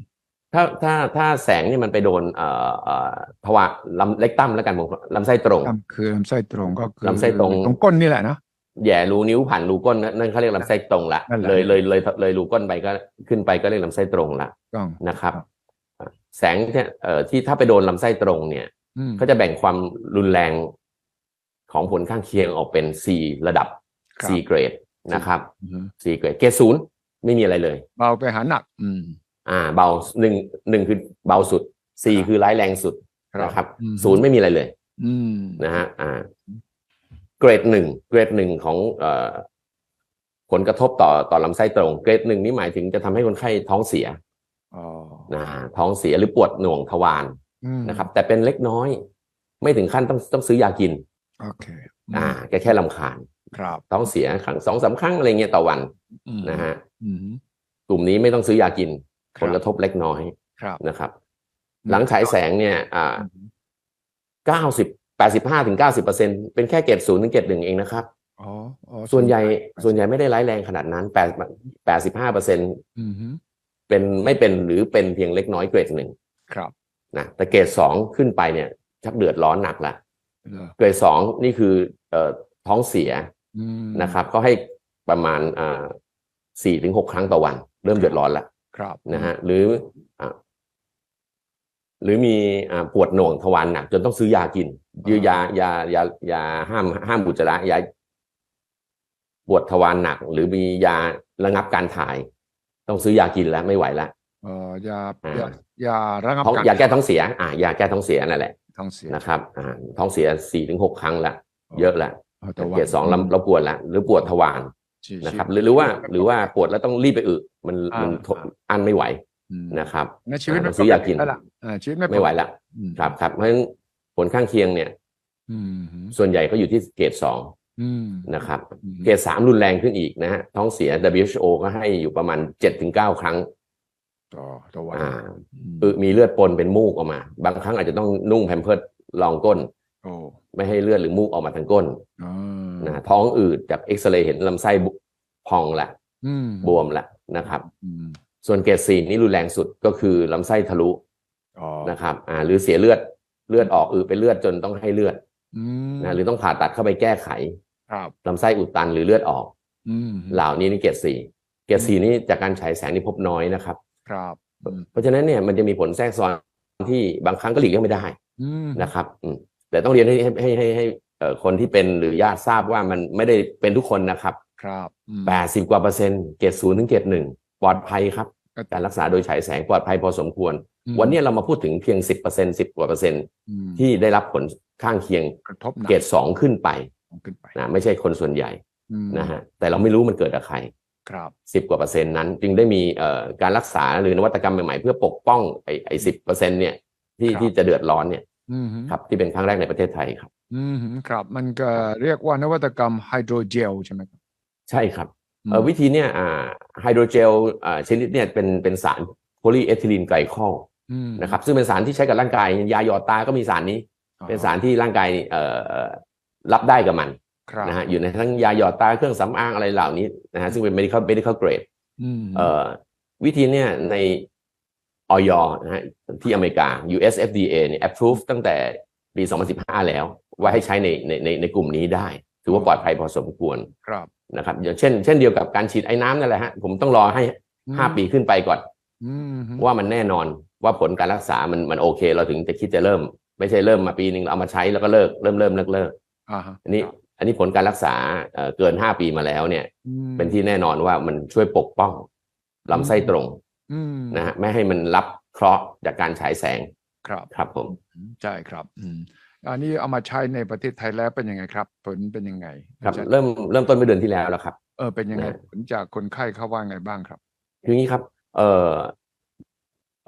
[SPEAKER 2] ถ้าถ้าถ้าแสงนี่มันไปโดนเอ่อเอ่อภาวะลำเล็กตัมแล้วกันผมลำไส้ตรง
[SPEAKER 1] ลำคือลำไส้ตรงก็คือ
[SPEAKER 2] ลำไส้ตรง
[SPEAKER 1] ตรงก้นนี่แหละนะ
[SPEAKER 2] แหย่รูนิ้วผ่านรูก้นนั่นนั่นเขาเรียกลำไส้ตรงละ
[SPEAKER 1] นั่นแหละ
[SPEAKER 2] เลยเลยเลยเลยรูก้นไปก็ขึ้นไปก็เรียกลำไส้ตรงละ
[SPEAKER 1] ต้อง
[SPEAKER 2] นะครับ แสงเนี่ยเอ่อที่ถ้าไปโดนลำไส้ตรงเนี่ย
[SPEAKER 1] อืม
[SPEAKER 2] ก็จะแบ่งความรุนแรงของผลข้างเคียงออกเป็น4ระดับ
[SPEAKER 1] ครับ
[SPEAKER 2] 4เกรดนะครับ
[SPEAKER 1] อืม
[SPEAKER 2] 4เกรดเกรดศูนย์ไม่มีอะไรเลย
[SPEAKER 1] เบาไปหาหนัก อืม
[SPEAKER 2] อ่า เบาหนึ่งหนึ่งคือเบาสุดสี่
[SPEAKER 1] ครับ
[SPEAKER 2] คือร้ายแรงสุดนะครับ
[SPEAKER 1] อืม
[SPEAKER 2] ศูนย์ไม่มีอะไรเลย
[SPEAKER 1] อืม
[SPEAKER 2] นะฮะอ่า เกรดหนึ่งเกรดหนึ่งของเอ่อผลกระทบต่อต่อลำไส้ตรง เกรดหนึ่งนี่หมายถึงจะทำให้คนไข้ท้องเสีย
[SPEAKER 1] อ๋อ
[SPEAKER 2] นะท้องเสียหรือปวดหน่วงทวาร
[SPEAKER 1] อืม
[SPEAKER 2] นะครับ แต่เป็นเล็กน้อย ไม่ถึงขั้นต้องต้องซื้อยากิน
[SPEAKER 1] โอเค
[SPEAKER 2] อ่าแค่แค่ลำคาญ
[SPEAKER 1] ครับ
[SPEAKER 2] ท้องเสียครั้งสองสามครั้งอะไรเงี้ยต่อวัน
[SPEAKER 1] อืม
[SPEAKER 2] นะฮะ
[SPEAKER 1] อืม
[SPEAKER 2] กลุ่มนี้ไม่ต้องซื้อยากิน
[SPEAKER 1] ค
[SPEAKER 2] ผ
[SPEAKER 1] รับ
[SPEAKER 2] ลกระทบเล็กน้อย
[SPEAKER 1] ครับ
[SPEAKER 2] นะครับ หลังฉายแสงเนี่ย อ่า
[SPEAKER 1] อืม
[SPEAKER 2] เก้าสิบแปดสิบห้าถึงเก้าสิบเปอร์เซ็นเป็นแค่เกรดศูนย์ถึงเกรดหนึ่งเองนะครับ
[SPEAKER 1] อ๋ออ๋อ
[SPEAKER 2] ส่วนใหญ่ส่วนใหญ่ไม่ได้ร้ายแรงขนาดนั้นแปดแปดสิบห้าเปอร์เซ็น
[SPEAKER 1] อืมฮึ
[SPEAKER 2] เป็นไม่เป็นหรือเป็นเพียงเล็กน้อยเกรดหนึ่ง
[SPEAKER 1] ครับ
[SPEAKER 2] นะแต่เกรดสองขึ้นไปเนี่ย ชักเดือดร้อนหนักละ
[SPEAKER 1] เหรอ
[SPEAKER 2] เกรดสองนี่คือเอ่อท้องเสีย
[SPEAKER 1] อืม
[SPEAKER 2] นะครับ ก็ให้ประมาณอ่าสี่ถึงหกครั้งต่อวัน เริ่มเดือดร้อนละ
[SPEAKER 1] ครับ
[SPEAKER 2] นะฮะหรืออ่าหรือมีอ่าปวดหน่วงทวารหนักจนต้องซื้อยากินยือยายายายาห้ามห้ามอุจจาระยาปวดทวารหนัก หรือมียาระงับการถ่าย ต้องซื้อยากินแล้วไม่ไหวแล้ว
[SPEAKER 1] เอ่อยา
[SPEAKER 2] อ่า
[SPEAKER 1] ยายาระงับ
[SPEAKER 2] ท้อง
[SPEAKER 1] การ
[SPEAKER 2] ยาแก้ท้องเสีย อ่ายาแก้ท้องเสียนั่นแหละ
[SPEAKER 1] ท้องเสีย
[SPEAKER 2] นะครับอ่าท้องเสียสี่ถึงหกครั้งละเยอะละา
[SPEAKER 1] แต่ว่า
[SPEAKER 2] เกรดสองเราเราปวดละหรือปวดทวาร
[SPEAKER 1] ชีชี
[SPEAKER 2] นะครับหรือหรือว่าหรือว่าปวดแล้วต้องรีบไปอึมัน
[SPEAKER 1] อ่ามั
[SPEAKER 2] มันทนอันไม่ไหว
[SPEAKER 1] อืม
[SPEAKER 2] นะครับ
[SPEAKER 1] งั้นชีวิต
[SPEAKER 2] อ่า
[SPEAKER 1] ไม่
[SPEAKER 2] ต้องซื้อยากิน
[SPEAKER 1] แล้วล่ะอ่าชีวิตไม่
[SPEAKER 2] ไม่ไหวละ
[SPEAKER 1] อืม
[SPEAKER 2] ครับครับเพราะฉะนั้นผลข้างเคียงเนี่ย
[SPEAKER 1] อืมฮึ
[SPEAKER 2] ส่วนใหญ่ก็อยู่ที่เกรดสอง
[SPEAKER 1] อืม
[SPEAKER 2] นะครับ
[SPEAKER 1] อืม
[SPEAKER 2] เกรดสามรุนแรงขึ้นอีกนะฮะท้องเสีย WHO ก็ให้อยู่ประมาณเจ็ดถึงเก้าครั้ง
[SPEAKER 1] ต่อต่อวัน
[SPEAKER 2] อ่า
[SPEAKER 1] ม
[SPEAKER 2] อึมีเลือดปนเป็นมูกออกมา บางครั้งอาจจะต้องนุ่งแพมเพิร์ดรองก้น
[SPEAKER 1] โอ้
[SPEAKER 2] ไม่ให้เลือดหรือมูกออกมาทางก้น
[SPEAKER 1] อ่า
[SPEAKER 2] นะท้องอืดจากเอ็กซเรย์เห็นลำไส้บุพองละ
[SPEAKER 1] อืม
[SPEAKER 2] บวมละนะครับ
[SPEAKER 1] อืม
[SPEAKER 2] ส่วนเกรดสี่นี่รุนแรงสุดก็คือลำไส้ทะลุ
[SPEAKER 1] อ๋อ
[SPEAKER 2] นะครับ อ่า หรือเสียเลือดเลือดออกอือเป็นเลือดจนต้องให้เลือด
[SPEAKER 1] อืม
[SPEAKER 2] นะหรือต้องผ่าตัดเข้าไปแก้ไข
[SPEAKER 1] ครับ
[SPEAKER 2] ลำไส้อุดตันหรือเลือดออก
[SPEAKER 1] อืม
[SPEAKER 2] เหล่านี้นี่เกรดสี่เกรดสี่นี้จากการฉายแสงนี่พบน้อยนะครับ
[SPEAKER 1] ครับอืม
[SPEAKER 2] เพราะฉะนั้นเนี่ยมันจะมีผลแทรกซ้อนที่บางครั้งก็หลีกเลี่ยงไม่ได้
[SPEAKER 1] อืม
[SPEAKER 2] นะครับอืม แต่ต้องเรียนให้ให้ให้ให้ให้เอ่อคนที่เป็นหรือญาติทราบว่ามันไม่ได้เป็นทุกคนนะครับ
[SPEAKER 1] ครับอืม
[SPEAKER 2] แปดสิบกว่าเปอร์เซ็นต์เกรดศูนย์ถึงเกรดหนึ่งปลอดภัยครับ
[SPEAKER 1] ก็
[SPEAKER 2] การรักษาโดยฉายแสงปลอดภัยพอสมควร
[SPEAKER 1] อืม
[SPEAKER 2] วันนี้เรามาพูดถึงเพียงสิบเปอร์เซ็นสิบกว่าเปอร์เซ็นต์
[SPEAKER 1] อืม
[SPEAKER 2] ที่ได้รับผลข้างเคียง
[SPEAKER 1] กระทบหนัก
[SPEAKER 2] เกรดสองขึ้นไป
[SPEAKER 1] ขึ้นไป
[SPEAKER 2] นะไม่ใช่คนส่วนใหญ่
[SPEAKER 1] อืม
[SPEAKER 2] นะฮะแต่เราไม่รู้มันเกิดกับใคร
[SPEAKER 1] ครับ
[SPEAKER 2] สิบกว่าเปอร์เซ็นต์นั้น จึงได้มีเอ่อการรักษาหรือนวัตกรรมใหม่ๆ เพื่อปกป้องไอ้ไอ้สิบเปอร์เซ็นต์เนี่ยที่ที่จะเดือดร้อนเนี่ย
[SPEAKER 1] อืม
[SPEAKER 2] ครับที่เป็นครั้งแรกในประเทศไทยครับ
[SPEAKER 1] อืมครับ มันก็เรียกว่านวัตกรรมไฮโดรเจลใช่ไหมครับ
[SPEAKER 2] ใช่ครับเอ่อวิธีเนี่ยอ่าไฮโดรเจลอ่าชนิดเนี่ยเป็นเป็นสารโพลีเอทิลีนไกลคอล
[SPEAKER 1] อืม
[SPEAKER 2] นะครับซึ่งเป็นสารที่ใช้กับร่างกาย ยาหยอดตาก็มีสารนี้
[SPEAKER 1] อ๋อ
[SPEAKER 2] เป็นสารที่ร่างกายเอ่อเอ่อรับได้กับมัน
[SPEAKER 1] ครับ
[SPEAKER 2] นะฮะอยู่ในทั้งยาหยอดตาเครื่องสำอางอะไรเหล่านี้นะฮะซึ่งเป็น medical medical grade
[SPEAKER 1] อืม
[SPEAKER 2] เอ่อวิธีเนี่ยใน ออยนะฮะที่อเมริกา US FDA เนี่ย approve ตั้งแต่ปี 2015 แล้ว ว่าให้ใช้ในในในในกลุ่มนี้ได้ ถือว่าปลอดภัยพอสมควร
[SPEAKER 1] ครับ
[SPEAKER 2] นะครับอย่างเช่น เช่นเดียวกับการฉีดไอ้น้ำนั่นแหละฮะผมต้องรอให้5ปีขึ้นไปก่อน
[SPEAKER 1] อืม
[SPEAKER 2] ว่ามันแน่นอนว่าผลการรักษามันมันโอเค เราถึงจะคิดจะเริ่ม ไม่ใช่เริ่มมาปีหนึ่งเราเอามาใช้แล้วก็เลิกเริ่มเริ่มเลิกเลิก
[SPEAKER 1] อ่าฮะ
[SPEAKER 2] อันนี้อันนี้ผลการรักษาเอ่อเกิน5ปีมาแล้วเนี่ย
[SPEAKER 1] อืม
[SPEAKER 2] เป็นที่แน่นอนว่ามันช่วยปกป้องลำไส้ตรง
[SPEAKER 1] อืม
[SPEAKER 2] นะฮะไม่ให้มันรับเคราะห์จากการฉายแสง
[SPEAKER 1] ครับ
[SPEAKER 2] ครับผม
[SPEAKER 1] ใช่ครับอืมอันนี้เอามาใช้ในประเทศไทยแล้วเป็นยังไงครับ ผลเป็นยังไง
[SPEAKER 2] ครับ
[SPEAKER 1] ใช่
[SPEAKER 2] เริ่มเริ่มต้นเมื่อเดือนที่แล้วแล้วครับ
[SPEAKER 1] เออเป็นยังไง
[SPEAKER 2] นะ
[SPEAKER 1] ผลจากคนไข้เขาว่าไงบ้างครับ
[SPEAKER 2] คืออย่างนี้ครับ เอ่อ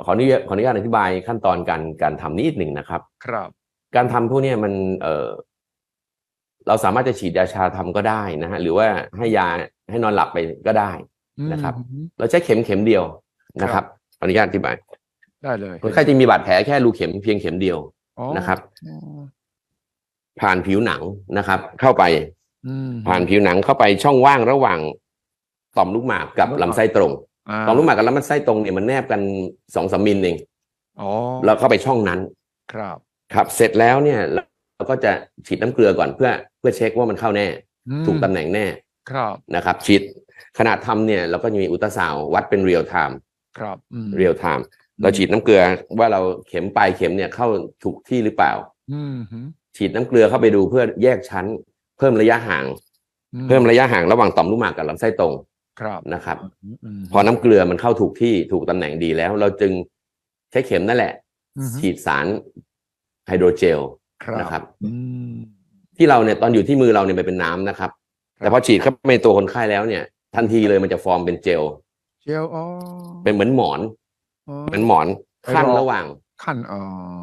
[SPEAKER 2] ขออนุญาตขออนุญาตอธิบายขั้นตอนการการทำนิดหนึ่งนะครับ
[SPEAKER 1] ครับ
[SPEAKER 2] การทำพวกเนี้ยมันเอ่อเราสามารถจะฉีดยาชาทำก็ได้นะฮะหรือว่าให้ยาให้นอนหลับไปก็ได้นะครับ
[SPEAKER 1] อืม
[SPEAKER 2] เราใช้เข็มเข็มเดียว นะค
[SPEAKER 1] ครั
[SPEAKER 2] รับบขออนุญาตอธิบาย
[SPEAKER 1] ได้เลย
[SPEAKER 2] คนไข้จะมีบาดแผลแค่รูเข็มเพียงเข็มเดียว
[SPEAKER 1] อ๋อ
[SPEAKER 2] นะครับ
[SPEAKER 1] อ๋อ
[SPEAKER 2] ผ่านผิวหนังนะครับ เข้าไป
[SPEAKER 1] อืม
[SPEAKER 2] ผ่านผิวหนังเข้าไปช่องว่างระหว่างต่อมลูกหมากกับ
[SPEAKER 1] ลูกหมาก
[SPEAKER 2] ลำไส้ตรง
[SPEAKER 1] อ่า
[SPEAKER 2] ต่อมลูกหมากกับลำไส้ตรงเนี่ยมันแนบกันสองสามมิลเอง
[SPEAKER 1] อ๋อ
[SPEAKER 2] เราเข้าไปช่องนั้น
[SPEAKER 1] ครับ
[SPEAKER 2] ครับ เสร็จแล้วเนี่ย เราก็จะฉีดน้ำเกลือก่อนเพื่อ เพื่อเช็คว่ามันเข้าแน่
[SPEAKER 1] อืม
[SPEAKER 2] ถูกตำแหน่งแน่
[SPEAKER 1] ครับ
[SPEAKER 2] นะครับ ฉีดขณะทำเนี่ย เราก็จะมีอุลตราซาวด์วัดเป็น real time
[SPEAKER 1] ครับอืม
[SPEAKER 2] เร real time เราฉีดน้ำเกลือว่าเราเข็มปลายเข็มเนี่ยเข้าถูกที่หรือเปล่า
[SPEAKER 1] อืมฮึ
[SPEAKER 2] ฉีดน้ำเกลือเข้าไปดูเพื่อแยกชั้น เพิ่มระยะห่าง เพิ่มระยะห่างระหว่างต่อมลูกหมากกับลำไส้ตรง
[SPEAKER 1] ครับ
[SPEAKER 2] นะครับ
[SPEAKER 1] ม
[SPEAKER 2] พอน้ำเกลือมันเข้าถูกที่ถูกตำแหน่งดีแล้ว เราจึงใช้เข็มนั่นแหละ
[SPEAKER 1] อืมฮึ
[SPEAKER 2] ฉีดสารไฮโดรเจล
[SPEAKER 1] ครับ
[SPEAKER 2] นะครับ
[SPEAKER 1] อืม
[SPEAKER 2] ที่เราเนี่ยตอนอยู่ที่มือเราเนี่ยมันเป็นน้ำนะครับ แต่พอฉีดเข้าไปในตัวคนไข้แล้วเนี่ย ทันทีเลยมันจะฟอร์มเป็นเจล
[SPEAKER 1] เจลอ๋อ
[SPEAKER 2] เป็นเหมือนหมอน
[SPEAKER 1] อ๋อ
[SPEAKER 2] เหมือนหมอนขั้น
[SPEAKER 1] ไปรอ
[SPEAKER 2] ระหว่าง
[SPEAKER 1] ขั้นอ๋อ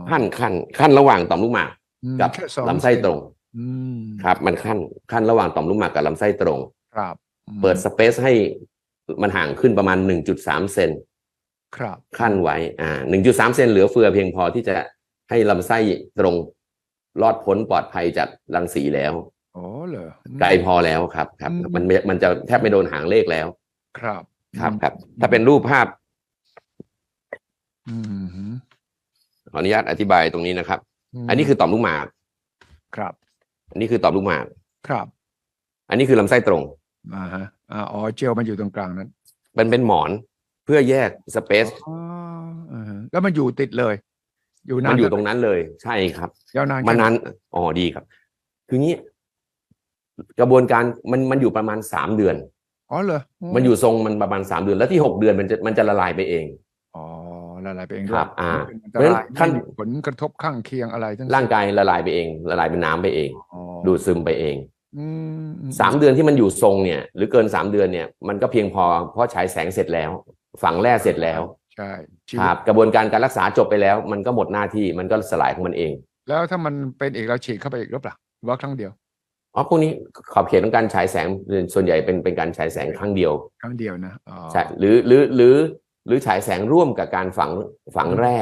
[SPEAKER 2] ขั้นขั้นขั้นระหว่างต่อมลูกหมาก
[SPEAKER 1] อืม
[SPEAKER 2] กับ
[SPEAKER 1] แค่สอง
[SPEAKER 2] ลำไส้ตรง
[SPEAKER 1] อืม
[SPEAKER 2] ครับ มันขั้นขั้นระหว่างต่อมลูกหมากกับลำไส้ตรง
[SPEAKER 1] ครับอืม
[SPEAKER 2] เปิดสเปซให้มันห่างขึ้นประมาณ 1.3 เซน
[SPEAKER 1] ครับ
[SPEAKER 2] ขั้นไว้ อ่า 1.3 เซนเหลือเฟือเพียงพอที่จะให้ลำไส้ตรงรอดพ้นปลอดภัยจากรังสีแล้ว
[SPEAKER 1] โอ้เหรอ
[SPEAKER 2] ไกลพอแล้วครับ ครับ
[SPEAKER 1] อืม
[SPEAKER 2] มันไม่มันจะแทบไม่โดนหางเลขแล้ว
[SPEAKER 1] ครับ
[SPEAKER 2] ครับครับ ถ้าเป็นรูปภาพ
[SPEAKER 1] อืมฮึ
[SPEAKER 2] ขออนุญาตอธิบายตรงนี้นะครับ อันนี้คือต่อมลูกหมาก
[SPEAKER 1] ครับ
[SPEAKER 2] อันนี้คือต่อมลูกหมาก
[SPEAKER 1] ครับ
[SPEAKER 2] อันนี้คือลำไส้ตรง
[SPEAKER 1] อ่าฮะอ่าอ๋อเจลมันอยู่ตรงกลางนั้น
[SPEAKER 2] เป็นเป็นหมอนเพื่อแยกสเปซ
[SPEAKER 1] อ๋ออ่าฮะแล้วมันอยู่ติดเลย อยู่นา
[SPEAKER 2] มันนอยู่ตรงนั้นเลย ใช่ครับ
[SPEAKER 1] ยาวนาน
[SPEAKER 2] มัน
[SPEAKER 1] แค่ไห
[SPEAKER 2] นั้นอ๋อดีครับ คืองี้กระบวนการมันมันอยู่ประมาณสามเดือน
[SPEAKER 1] อ๋อเหรอ
[SPEAKER 2] มันอยู่ทรงมันประมาณสามเดือนแล้วที่หกเดือนมันจะมันจะละลายไปเอง
[SPEAKER 1] อ๋อละลายไปเองด้ว
[SPEAKER 2] ค
[SPEAKER 1] ย
[SPEAKER 2] รับอ่า
[SPEAKER 1] ไม่เป็นอันตราย
[SPEAKER 2] เพราะฉะนั้นขั้น
[SPEAKER 1] ไม่มีผลกระทบข้างเคียงอะไรทั้งสิ้น
[SPEAKER 2] ร่างกายละลายไปเอง ละลายเป็นน้ำไปเอง
[SPEAKER 1] อ๋อ
[SPEAKER 2] ดูดซึมไปเอง
[SPEAKER 1] อืมอื
[SPEAKER 2] สามเดือนที่มันอยู่ทรงเนี่ย หรือเกินสามเดือนเนี่ยมันก็เพียงพอเพราะฉายแสงเสร็จแล้ว ฝังแร่เสร็จแล้ว
[SPEAKER 1] ใช่ชี
[SPEAKER 2] ค
[SPEAKER 1] วิ
[SPEAKER 2] รั
[SPEAKER 1] ต
[SPEAKER 2] บกระบวนการการรักษาจบไปแล้ว มันก็หมดหน้าที่มันก็สลายของมันเอง
[SPEAKER 1] แล้วถ้ามันเป็นอีกเราฉีดเข้าไปอีกหรือเปล่าหรือว่าครั้งเดียว
[SPEAKER 2] อ๋อพวกนี้ขอบเขตของการฉายแสงส่วนใหญ่เป็นเป็นการฉายแสงครั้งเดียว
[SPEAKER 1] ครั้งเดียวนะอ๋อ
[SPEAKER 2] ใช่หรือหรือหรือหรือฉายแสงร่วมกับการฝังฝังแร่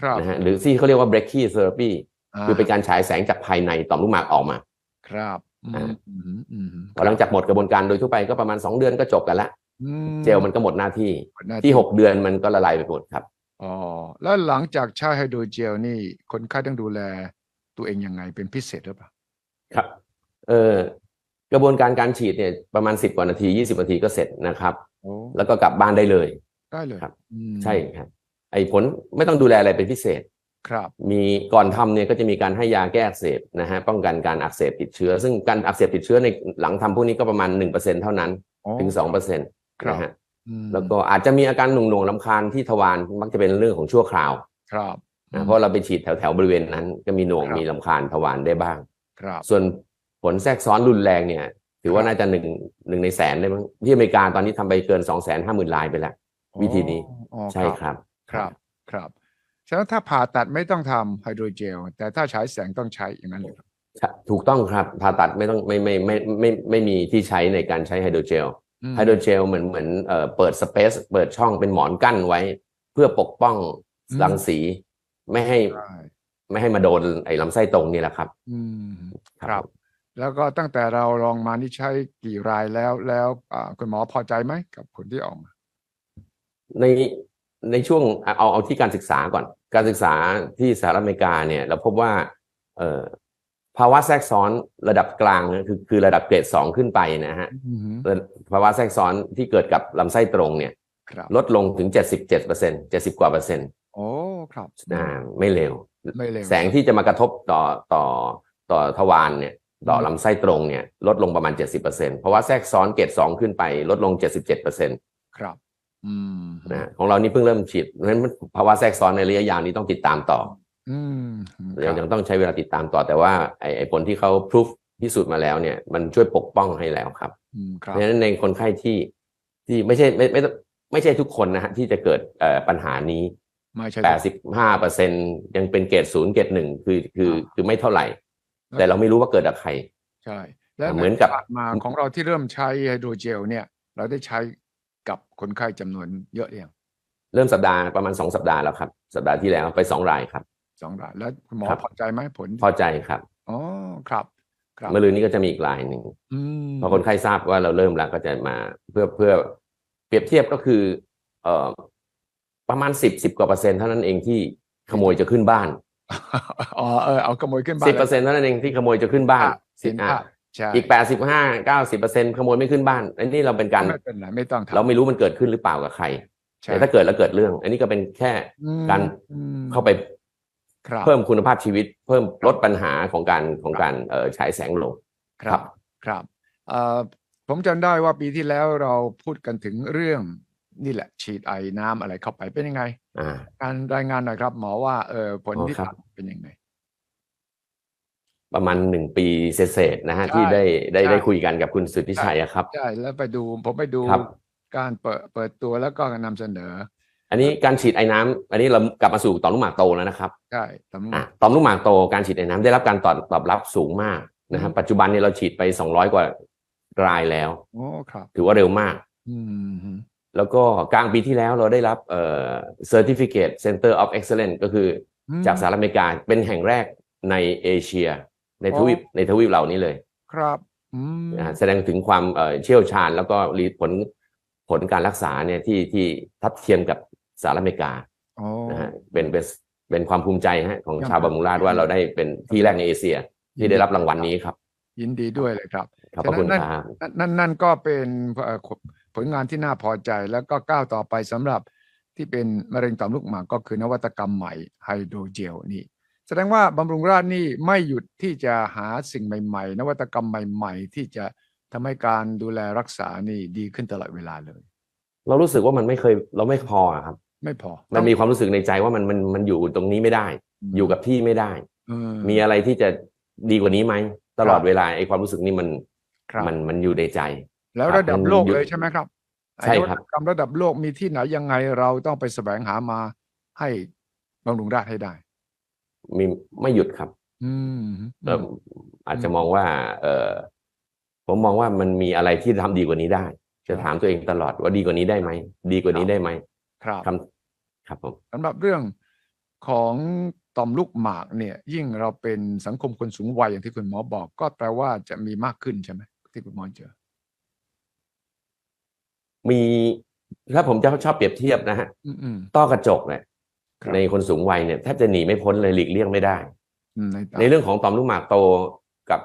[SPEAKER 1] ครับ
[SPEAKER 2] นะฮะหรือที่เขาเรียกว่า brachytherapy คือเป็นการฉายแสงจากภายในต่อมลูกหมากออกมา
[SPEAKER 1] ครับอืม
[SPEAKER 2] อ่า
[SPEAKER 1] อืมอืม
[SPEAKER 2] พอหลังจากหมดกระบวนการโดยทั่วไปก็ประมาณ2เดือนก็จบกันละ
[SPEAKER 1] อืม
[SPEAKER 2] เจลมันก็หมดหน้าที่
[SPEAKER 1] หมดหน้า
[SPEAKER 2] ที่6เดือนมันก็ละลายไปหมดครับ
[SPEAKER 1] อ๋อแล้วหลังจากใช้ไฮโดรเจลนี่คนไข้ต้องดูแลตัวเองยังไงเป็นพิเศษหรือเปล่า
[SPEAKER 2] ครับ เออกระบวนการการฉีดเนี่ยประมาณสิบกว่านาทียี่สิบนาทีก็เสร็จนะครับ
[SPEAKER 1] โอ้
[SPEAKER 2] แล้วก็กลับบ้านได้เลย
[SPEAKER 1] ได้เลย
[SPEAKER 2] ครับ
[SPEAKER 1] อืม
[SPEAKER 2] ใช่ครับ ไอ้ผลไม่ต้องดูแลอะไรเป็นพิเศษ
[SPEAKER 1] ครับ
[SPEAKER 2] มีก่อนทำเนี่ยก็จะมีการให้ยาแก้อักเสบนะฮะป้องกันการอักเสบติดเชื้อ ซึ่งการอักเสบติดเชื้อในหลังทำพวกนี้ก็ประมาณหนึ่งเปอร์เซ็นเท่านั้น
[SPEAKER 1] อ๋อ
[SPEAKER 2] ถึงสองเปอร์เซ็นต์
[SPEAKER 1] ครับ
[SPEAKER 2] นะฮะ
[SPEAKER 1] อืม
[SPEAKER 2] แล้วก็อาจจะมีอาการหน่วงหน่วงๆลำคาญที่ทวารมักจะเป็นเรื่องของชั่วคราว
[SPEAKER 1] ครับ
[SPEAKER 2] นะเพราะเราไปฉีดแถวแถวๆบริเวณนั้น ก็มีหน่วง
[SPEAKER 1] ครับ
[SPEAKER 2] มีลำคาญทวารได้บ้าง
[SPEAKER 1] ครับ
[SPEAKER 2] ส่วน ผลแทรกซ้อนรุนแรงเนี่ย ถือว่า
[SPEAKER 1] ครับ
[SPEAKER 2] น่าจะหนึ่งหนึ่งในแสนได้มั้งที่อเมริกาตอนนี้ทำไปเกินสองแสนห้าหมื่นลายไปแล้ว วิธีนี้
[SPEAKER 1] อ๋อ
[SPEAKER 2] ใช่ครับ
[SPEAKER 1] ครับครับฉะนั้นถ้าผ่าตัดไม่ต้องทำไฮโดรเจล แต่ถ้าฉายแสงต้องใช้อย่างนั้นเลยครับ
[SPEAKER 2] ใช่ถูกต้องครับผ่าตัดไม่ต้องไม่ไม่ไม่ไม่ไม่ไม่มีที่ใช้ในการใช้ไฮโดรเจล
[SPEAKER 1] อืม
[SPEAKER 2] ไฮโดรเจลเหมือนเหมือนเอ่อเปิดสเปซเปิดช่องเป็นหมอนกั้นไว้ เพื่อปกป้องรังสีไม่ให้
[SPEAKER 1] ใช่
[SPEAKER 2] ไม่ให้มาโดนไอ้ลำไส้ตรงนี่แหละครับ
[SPEAKER 1] อืม
[SPEAKER 2] ครับ
[SPEAKER 1] ครับ แล้วก็ตั้งแต่เราลองมานี่ใช้กี่รายแล้ว แล้วอ่าคุณหมอพอใจไหมกับผลที่ออกมา
[SPEAKER 2] ในในช่วงเอาเอาเอาที่การศึกษาก่อน การศึกษาที่สหรัฐอเมริกาเนี่ย เราพบว่า เอ่อภาวะแทรกซ้อนระดับกลางนะคือคือระดับเกรดสองขึ้นไปนะฮะ
[SPEAKER 1] อืม
[SPEAKER 2] ภาวะแทรกซ้อนที่เกิดกับลำไส้ตรงเนี่ย
[SPEAKER 1] ครับ
[SPEAKER 2] ลดลงถึงเจ็ดสิบเจ็ดเปอร์เซ็นเจ็ดสิบกว่าเปอร์เซ็นต์
[SPEAKER 1] โอ้ครับ
[SPEAKER 2] อ่าไม่เร็ว
[SPEAKER 1] ไม่เร็ว
[SPEAKER 2] แสงที่จะมากระทบต่อต่อต่อทวารเนี่ย ต่อลำไส้ตรงเนี่ยลดลงประมาณ 70%เพราะว่าแทรกซ้อนเกรดสองขึ้นไปลดลง 77%น
[SPEAKER 1] ครับอืมะ
[SPEAKER 2] ฮะของเรานี่เพิ่งเริ่มฉีดเพราะฉะนั้นภาวะแทรกซ้อนในระยะยาวนี้ต้องติดตามต่อ
[SPEAKER 1] อืมค
[SPEAKER 2] ยั
[SPEAKER 1] รั
[SPEAKER 2] ง
[SPEAKER 1] บ
[SPEAKER 2] ยังต้องใช้เวลาติดตามต่อแต่ว่าไอ้ไอ้ผลที่เขาพิสูจพิสูจน์มาแล้วเนี่ย มันช่วยปกป้องให้แล้วครับ
[SPEAKER 1] อืมค
[SPEAKER 2] เพ
[SPEAKER 1] รับ
[SPEAKER 2] ราะฉะนั้นในคนไข้ที่ที่ไม่ใช่ไม่ไม่ไม่ไม่ใช่ทุกคนนะฮะที่จะเกิดเอ่อปัญหานี้
[SPEAKER 1] ไม่ใช่
[SPEAKER 2] 85เปอร์เซ็นยังเป็นเกรดศูนย์เกรดหนึ่งคือคือคือไม่เท่าไหร่ แต่เราไม่รู้ว่าเกิดจากใคร
[SPEAKER 1] ใช่ แล้ว
[SPEAKER 2] เหมือนกับ
[SPEAKER 1] ที่ผ่ามาของเราที่เริ่มใช้ไฮโดรเจลเนี่ย เราได้ใช้กับคนไข้จำนวนเยอะหรือยัง
[SPEAKER 2] เริ่มสัปดาห์ประมาณสองสัปดาห์แล้วครับ สัปดาห์ที่แล้วไปสองรายครับ
[SPEAKER 1] สองรายแล้วคุณหมอ
[SPEAKER 2] ครับ
[SPEAKER 1] พอใจไหมผล
[SPEAKER 2] พอใจครับ
[SPEAKER 1] อ๋อครับครับ
[SPEAKER 2] เมื่อรืนนี้ก็จะมีอีกรายหนึ่ง
[SPEAKER 1] อืม
[SPEAKER 2] พอคนไข้ทราบว่าเราเริ่มแล้วก็จะมาเพื่อเพื่อเปรียบเทียบก็คือ เอ่อประมาณสิบสิบกว่าเปอร์เซ็นต์เท่านั้นเองที่ขโมยจะขึ้นบ้าน
[SPEAKER 1] อ๋อเออเอาขโมยขึ้นบ้าน
[SPEAKER 2] สิบเปอร์เซ็นต์เท่านั้นเองที่ขโมยจะขึ้นบ้าน
[SPEAKER 1] สิน
[SPEAKER 2] อะ
[SPEAKER 1] ค้าใช่
[SPEAKER 2] อีกแปดสิบห้าเก้าสิบเปอร์เซ็นต์ขโมยไม่ขึ้นบ้านอันนี้เราเป็นการ
[SPEAKER 1] ไม่เป็นไรไม่ต้องทำ
[SPEAKER 2] เราไม่รู้มันเกิดขึ้นหรือเปล่ากับใคร
[SPEAKER 1] ใช่
[SPEAKER 2] แต่ถ้าเกิดแล้วเกิดเรื่อง อันนี้ก็เป็นแค่
[SPEAKER 1] อืม
[SPEAKER 2] การ
[SPEAKER 1] อืม
[SPEAKER 2] เข้าไป
[SPEAKER 1] ครับ
[SPEAKER 2] เพิ่มคุณภาพชีวิต เพิ่มลดปัญหาของการของการเอ่อฉายแสงลง
[SPEAKER 1] ครับครับเอ่อผมจำได้ว่าปีที่แล้วเราพูดกันถึงเรื่องนี่แหละฉีดไอน้ำอะไรเข้าไปเป็นยังไง
[SPEAKER 2] อ่า
[SPEAKER 1] การรายงานหน่อยครับ หมอว่าเออผล
[SPEAKER 2] อ๋อ
[SPEAKER 1] ที่
[SPEAKER 2] ครับ
[SPEAKER 1] ทำเป็นยังไง
[SPEAKER 2] ประมาณหนึ่งปีเศษๆนะฮะ
[SPEAKER 1] ใช่
[SPEAKER 2] ที่ได้ได้
[SPEAKER 1] ใช่
[SPEAKER 2] ได้คุยกันกับคุณสุทธิชัยอะครับ
[SPEAKER 1] ใช่แล้วไปดูผมไปดู
[SPEAKER 2] ครับ
[SPEAKER 1] การเปิดเปิดตัวแล้วก็นำเสนอ
[SPEAKER 2] อันนี้การฉีดไอ้น้ำอันนี้เรากลับมาสู่ต่อมลูกหมากโตแล้วนะครับ
[SPEAKER 1] ใช่ตำรว
[SPEAKER 2] อะ
[SPEAKER 1] จ
[SPEAKER 2] ต่อมลูกหมากโตการฉีดไอ้น้ำได้รับการตอบตอบรับสูงมากนะครับ
[SPEAKER 1] อืม
[SPEAKER 2] ปัจจุบันนี้เราฉีดไป200กว่ารายแล้ว
[SPEAKER 1] โอ้ครับ
[SPEAKER 2] ถือว่าเร็วมาก
[SPEAKER 1] อืม
[SPEAKER 2] แล้วก็กลางปีที่แล้วเราได้รับเอ่อ Certificate Center of Excellence ก็คืออ
[SPEAKER 1] ม
[SPEAKER 2] จากสหรัฐอเมริกาเป็นแห่งแรกในเอเชีย ในทวีป
[SPEAKER 1] อ๋อ
[SPEAKER 2] ในทวีปเหล่านี้เลย
[SPEAKER 1] ครับอืม
[SPEAKER 2] นะฮะแสดงถึงความเอ่อเชี่ยวชาญแล้วก็รีผลผลการรักษาเนี่ยที่ที่ทัดเทียมกับสหรัฐอเมริกา
[SPEAKER 1] โอ้
[SPEAKER 2] นะฮะเป็นเป็นเป็นความภูมิใจฮะของ
[SPEAKER 1] ครับ
[SPEAKER 2] ชาวบำรุงราษฎร์ว่าเราได้เป็นที่แรกในเอเชีย ที่ได้รับรางวัลนี้ครับ
[SPEAKER 1] ยินดีด้วยเลยครับ
[SPEAKER 2] ขอบพระคุณ
[SPEAKER 1] ฉะนั้น
[SPEAKER 2] ครับ
[SPEAKER 1] นั่นนั่นนั่นก็เป็นเอ่อ ผลงานที่น่าพอใจแล้วก็ก้าวต่อไปสำหรับที่เป็นมะเร็งต่อมลูกหมากก็คือนวัตกรรมใหม่ไฮโดรเจลนี่แสดงว่าบำรุงราษฎร์นี่ไม่หยุดที่จะหาสิ่งใหม่ ๆ นวัตกรรมใหม่ ๆ ที่จะทำให้การดูแลรักษานี่ดีขึ้นตลอดเวลาเลย
[SPEAKER 2] เรารู้สึกว่ามันไม่เคยเราไม่พออะครับ
[SPEAKER 1] ไม่พอ
[SPEAKER 2] มันมีความรู้สึกในใจว่ามันมันมันอยู่ตรงนี้ไม่ได้ อยู่กับที่ไม่ได้
[SPEAKER 1] เออ
[SPEAKER 2] มีอะไรที่จะดีกว่านี้ไหมตลอด
[SPEAKER 1] ครับ
[SPEAKER 2] เวลาไอ้ความรู้สึกนี้มัน
[SPEAKER 1] ครับ
[SPEAKER 2] มันมันอยู่ในใจ
[SPEAKER 1] แล้ว
[SPEAKER 2] ครับ
[SPEAKER 1] ระดับ
[SPEAKER 2] มัน
[SPEAKER 1] โลก
[SPEAKER 2] อยู่
[SPEAKER 1] เลยใช่ไหมครับ
[SPEAKER 2] ใช่
[SPEAKER 1] ไอ้น
[SPEAKER 2] ครั
[SPEAKER 1] วั
[SPEAKER 2] บ
[SPEAKER 1] ตกรรมระดับโลกมีที่ไหนยังไงเราต้องไปแสวงหามาให้บำรุงราษฎร์ให้ได้
[SPEAKER 2] มีไม่หยุดครับ
[SPEAKER 1] อืม
[SPEAKER 2] เอ่ออาจจะมองว่า เออผมมองว่ามันมีอะไรที่ทำดีกว่านี้ได้ จะถามตัวเองตลอดว่าดีกว่านี้ได้ไหมดีกว่านี้ได้ไหม
[SPEAKER 1] ครับ
[SPEAKER 2] คำครับผม
[SPEAKER 1] สำหรับเรื่องของต่อมลูกหมากเนี่ย ยิ่งเราเป็นสังคมคนสูงวัยอย่างที่คุณหมอบอก ก็แปลว่าจะมีมากขึ้นใช่ไหมที่คุณหมอเจอ
[SPEAKER 2] มีถ้าผมจะชอบเปรียบเทียบนะฮะ
[SPEAKER 1] อืมอืม
[SPEAKER 2] ต้อกระจกเนี่ย
[SPEAKER 1] ครับ
[SPEAKER 2] ในคนสูงวัยเนี่ยแทบจะหนีไม่พ้นเลยหลีกเลี่ยงไม่ได้
[SPEAKER 1] อืมในตา
[SPEAKER 2] ในเรื่องของต่อมลูกหมากโตกับ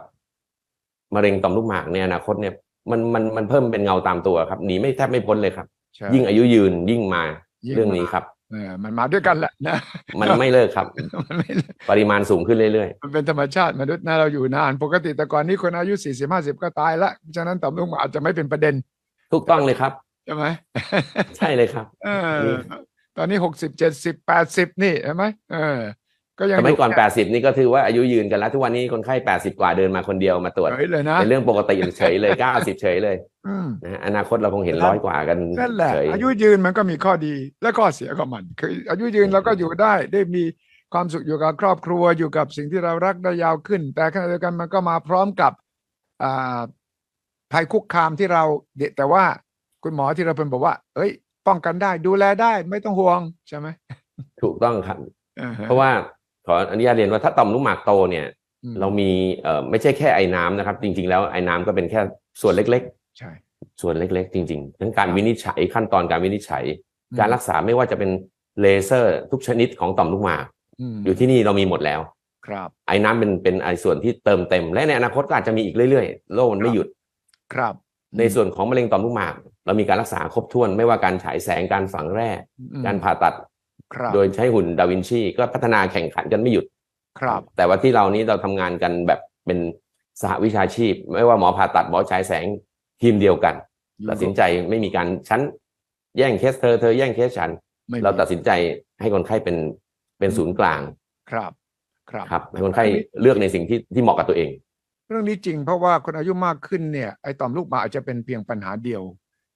[SPEAKER 2] มะเร็งต่อมลูกหมากในอนาคตเนี่ยมันมันมันเพิ่มเป็นเงาตามตัวครับหนีไม่แทบไม่พ้นเลยครับ
[SPEAKER 1] ใช่
[SPEAKER 2] ยิ่งอายุยืนยิ่งมา
[SPEAKER 1] ยิ่ง
[SPEAKER 2] เรื่องนี้ครับ
[SPEAKER 1] เออมันมาด้วยกันแหละนะ
[SPEAKER 2] มันไม่เลิกครับ
[SPEAKER 1] มันไม่
[SPEAKER 2] ปริมาณสูงขึ้นเรื่อย
[SPEAKER 1] มันเป็นธรรมชาติมนุษย์นะเราอยู่นาน ปกติแต่ก่อนนี้คนอายุสี่สิบห้าสิบก็ตายละเพราะฉะนั้นต่อมลูกหมากอาจจะไม่เป็นประเด็น
[SPEAKER 2] ๆถูกต้องเลยครับ
[SPEAKER 1] ใช่ไหม
[SPEAKER 2] ใช่เลยครับ
[SPEAKER 1] เอ
[SPEAKER 2] นี่
[SPEAKER 1] อตอนนี้หกสิบเจ็ดสิบแปดสิบนี่เห็นไหมเออ ก็ยัง
[SPEAKER 2] สมัยก่อน
[SPEAKER 1] แค่
[SPEAKER 2] 80นี่ก็ถือว่าอายุยืนกันแล้ว ทุกวันนี้คนไข้80กว่าเดินมาคนเดียวมาตรวจ
[SPEAKER 1] เฉยเลยนะ
[SPEAKER 2] เป็นเรื่องปกติเฉยเลย90เฉยเลย
[SPEAKER 1] อืม
[SPEAKER 2] นะฮะอนาคตเราคงเห็น
[SPEAKER 1] นั่น
[SPEAKER 2] ร้อยกว่ากัน
[SPEAKER 1] นั่นแหละ
[SPEAKER 2] เฉย
[SPEAKER 1] อายุยืนมันก็มีข้อดีและข้อเสียของมัน คือ อายุยืนเราก็อยู่ได้ได้มีความสุขอยู่กับครอบครัวอยู่กับสิ่งที่เรารักได้ยาวขึ้น แต่ขณะเดียวกันมันก็มาพร้อมกับอ่าภัยคุกคามที่เราเดแต่ว่า คุณหมอที่เราเป็นบอกว่า เอ้ย ป้องกันได้ดูแลได้ไม่ต้องห่วงใช่ไหม
[SPEAKER 2] ถูกต้องครับ
[SPEAKER 1] อ่าฮะ
[SPEAKER 2] เพราะว่าขออนุญาตเรียนว่าถ้าต่อมลูกหมากโตเนี่ย
[SPEAKER 1] อืม
[SPEAKER 2] เรามีเอ่อไม่ใช่แค่ไอ้น้ำนะครับ จริง ๆ แล้วไอ้น้ำก็เป็นแค่ส่วนเล็ก
[SPEAKER 1] ใช่
[SPEAKER 2] ๆส่วนเล็ก ๆ จริงๆทั้งการวินิจฉัยขั้นตอนการวินิจฉัย
[SPEAKER 1] อืม
[SPEAKER 2] การรักษาไม่ว่าจะเป็นเลเซอร์ ทุกชนิดของต่อมลูกหมาก
[SPEAKER 1] ม
[SPEAKER 2] อยู่ที่นี่เรามีหมดแล้ว
[SPEAKER 1] ครับ
[SPEAKER 2] ไอ้น้ำเป็นเป็นไอ้ส่วนที่เติมเต็ม และในอนาคตก็อาจจะมีอีกเรื่อยๆ โลกมันไม่หยุด
[SPEAKER 1] ครับ
[SPEAKER 2] ในส่วนของมะเร็งต่อมลูกหมาก เรามีการรักษาครบถ้วนไม่ว่าการฉายแสงการฝังแร่
[SPEAKER 1] อืม
[SPEAKER 2] การผ่าตัด
[SPEAKER 1] ครับ
[SPEAKER 2] โดยใช้หุ่นดาวินชีก็พัฒนาแข่งขันกันไม่หยุด
[SPEAKER 1] ครับ
[SPEAKER 2] แต่ว่าที่เรานี้เราทำงานกันแบบเป็นสหวิชาชีพ ไม่ว่าหมอผ่าตัดหมอฉายแสงทีมเดียวกัน
[SPEAKER 1] อยู่
[SPEAKER 2] ตัดสินใจไม่มีการชั้น แย่งเคสเธอเธอแย่งเคสฉัน
[SPEAKER 1] ไม่มี
[SPEAKER 2] เราตัดสินใจให้คนไข้เป็นเป็นศูนย์กลาง
[SPEAKER 1] ครับครับ
[SPEAKER 2] ครับให้คนไข้เลือกในสิ่งที่ที่เหมาะกับตัวเอง
[SPEAKER 1] เรื่องนี้จริงเพราะว่าคนอายุมากขึ้นเนี่ยไอ้ต่อมลูกหมากอาจจะเป็นเพียงปัญหาเดียว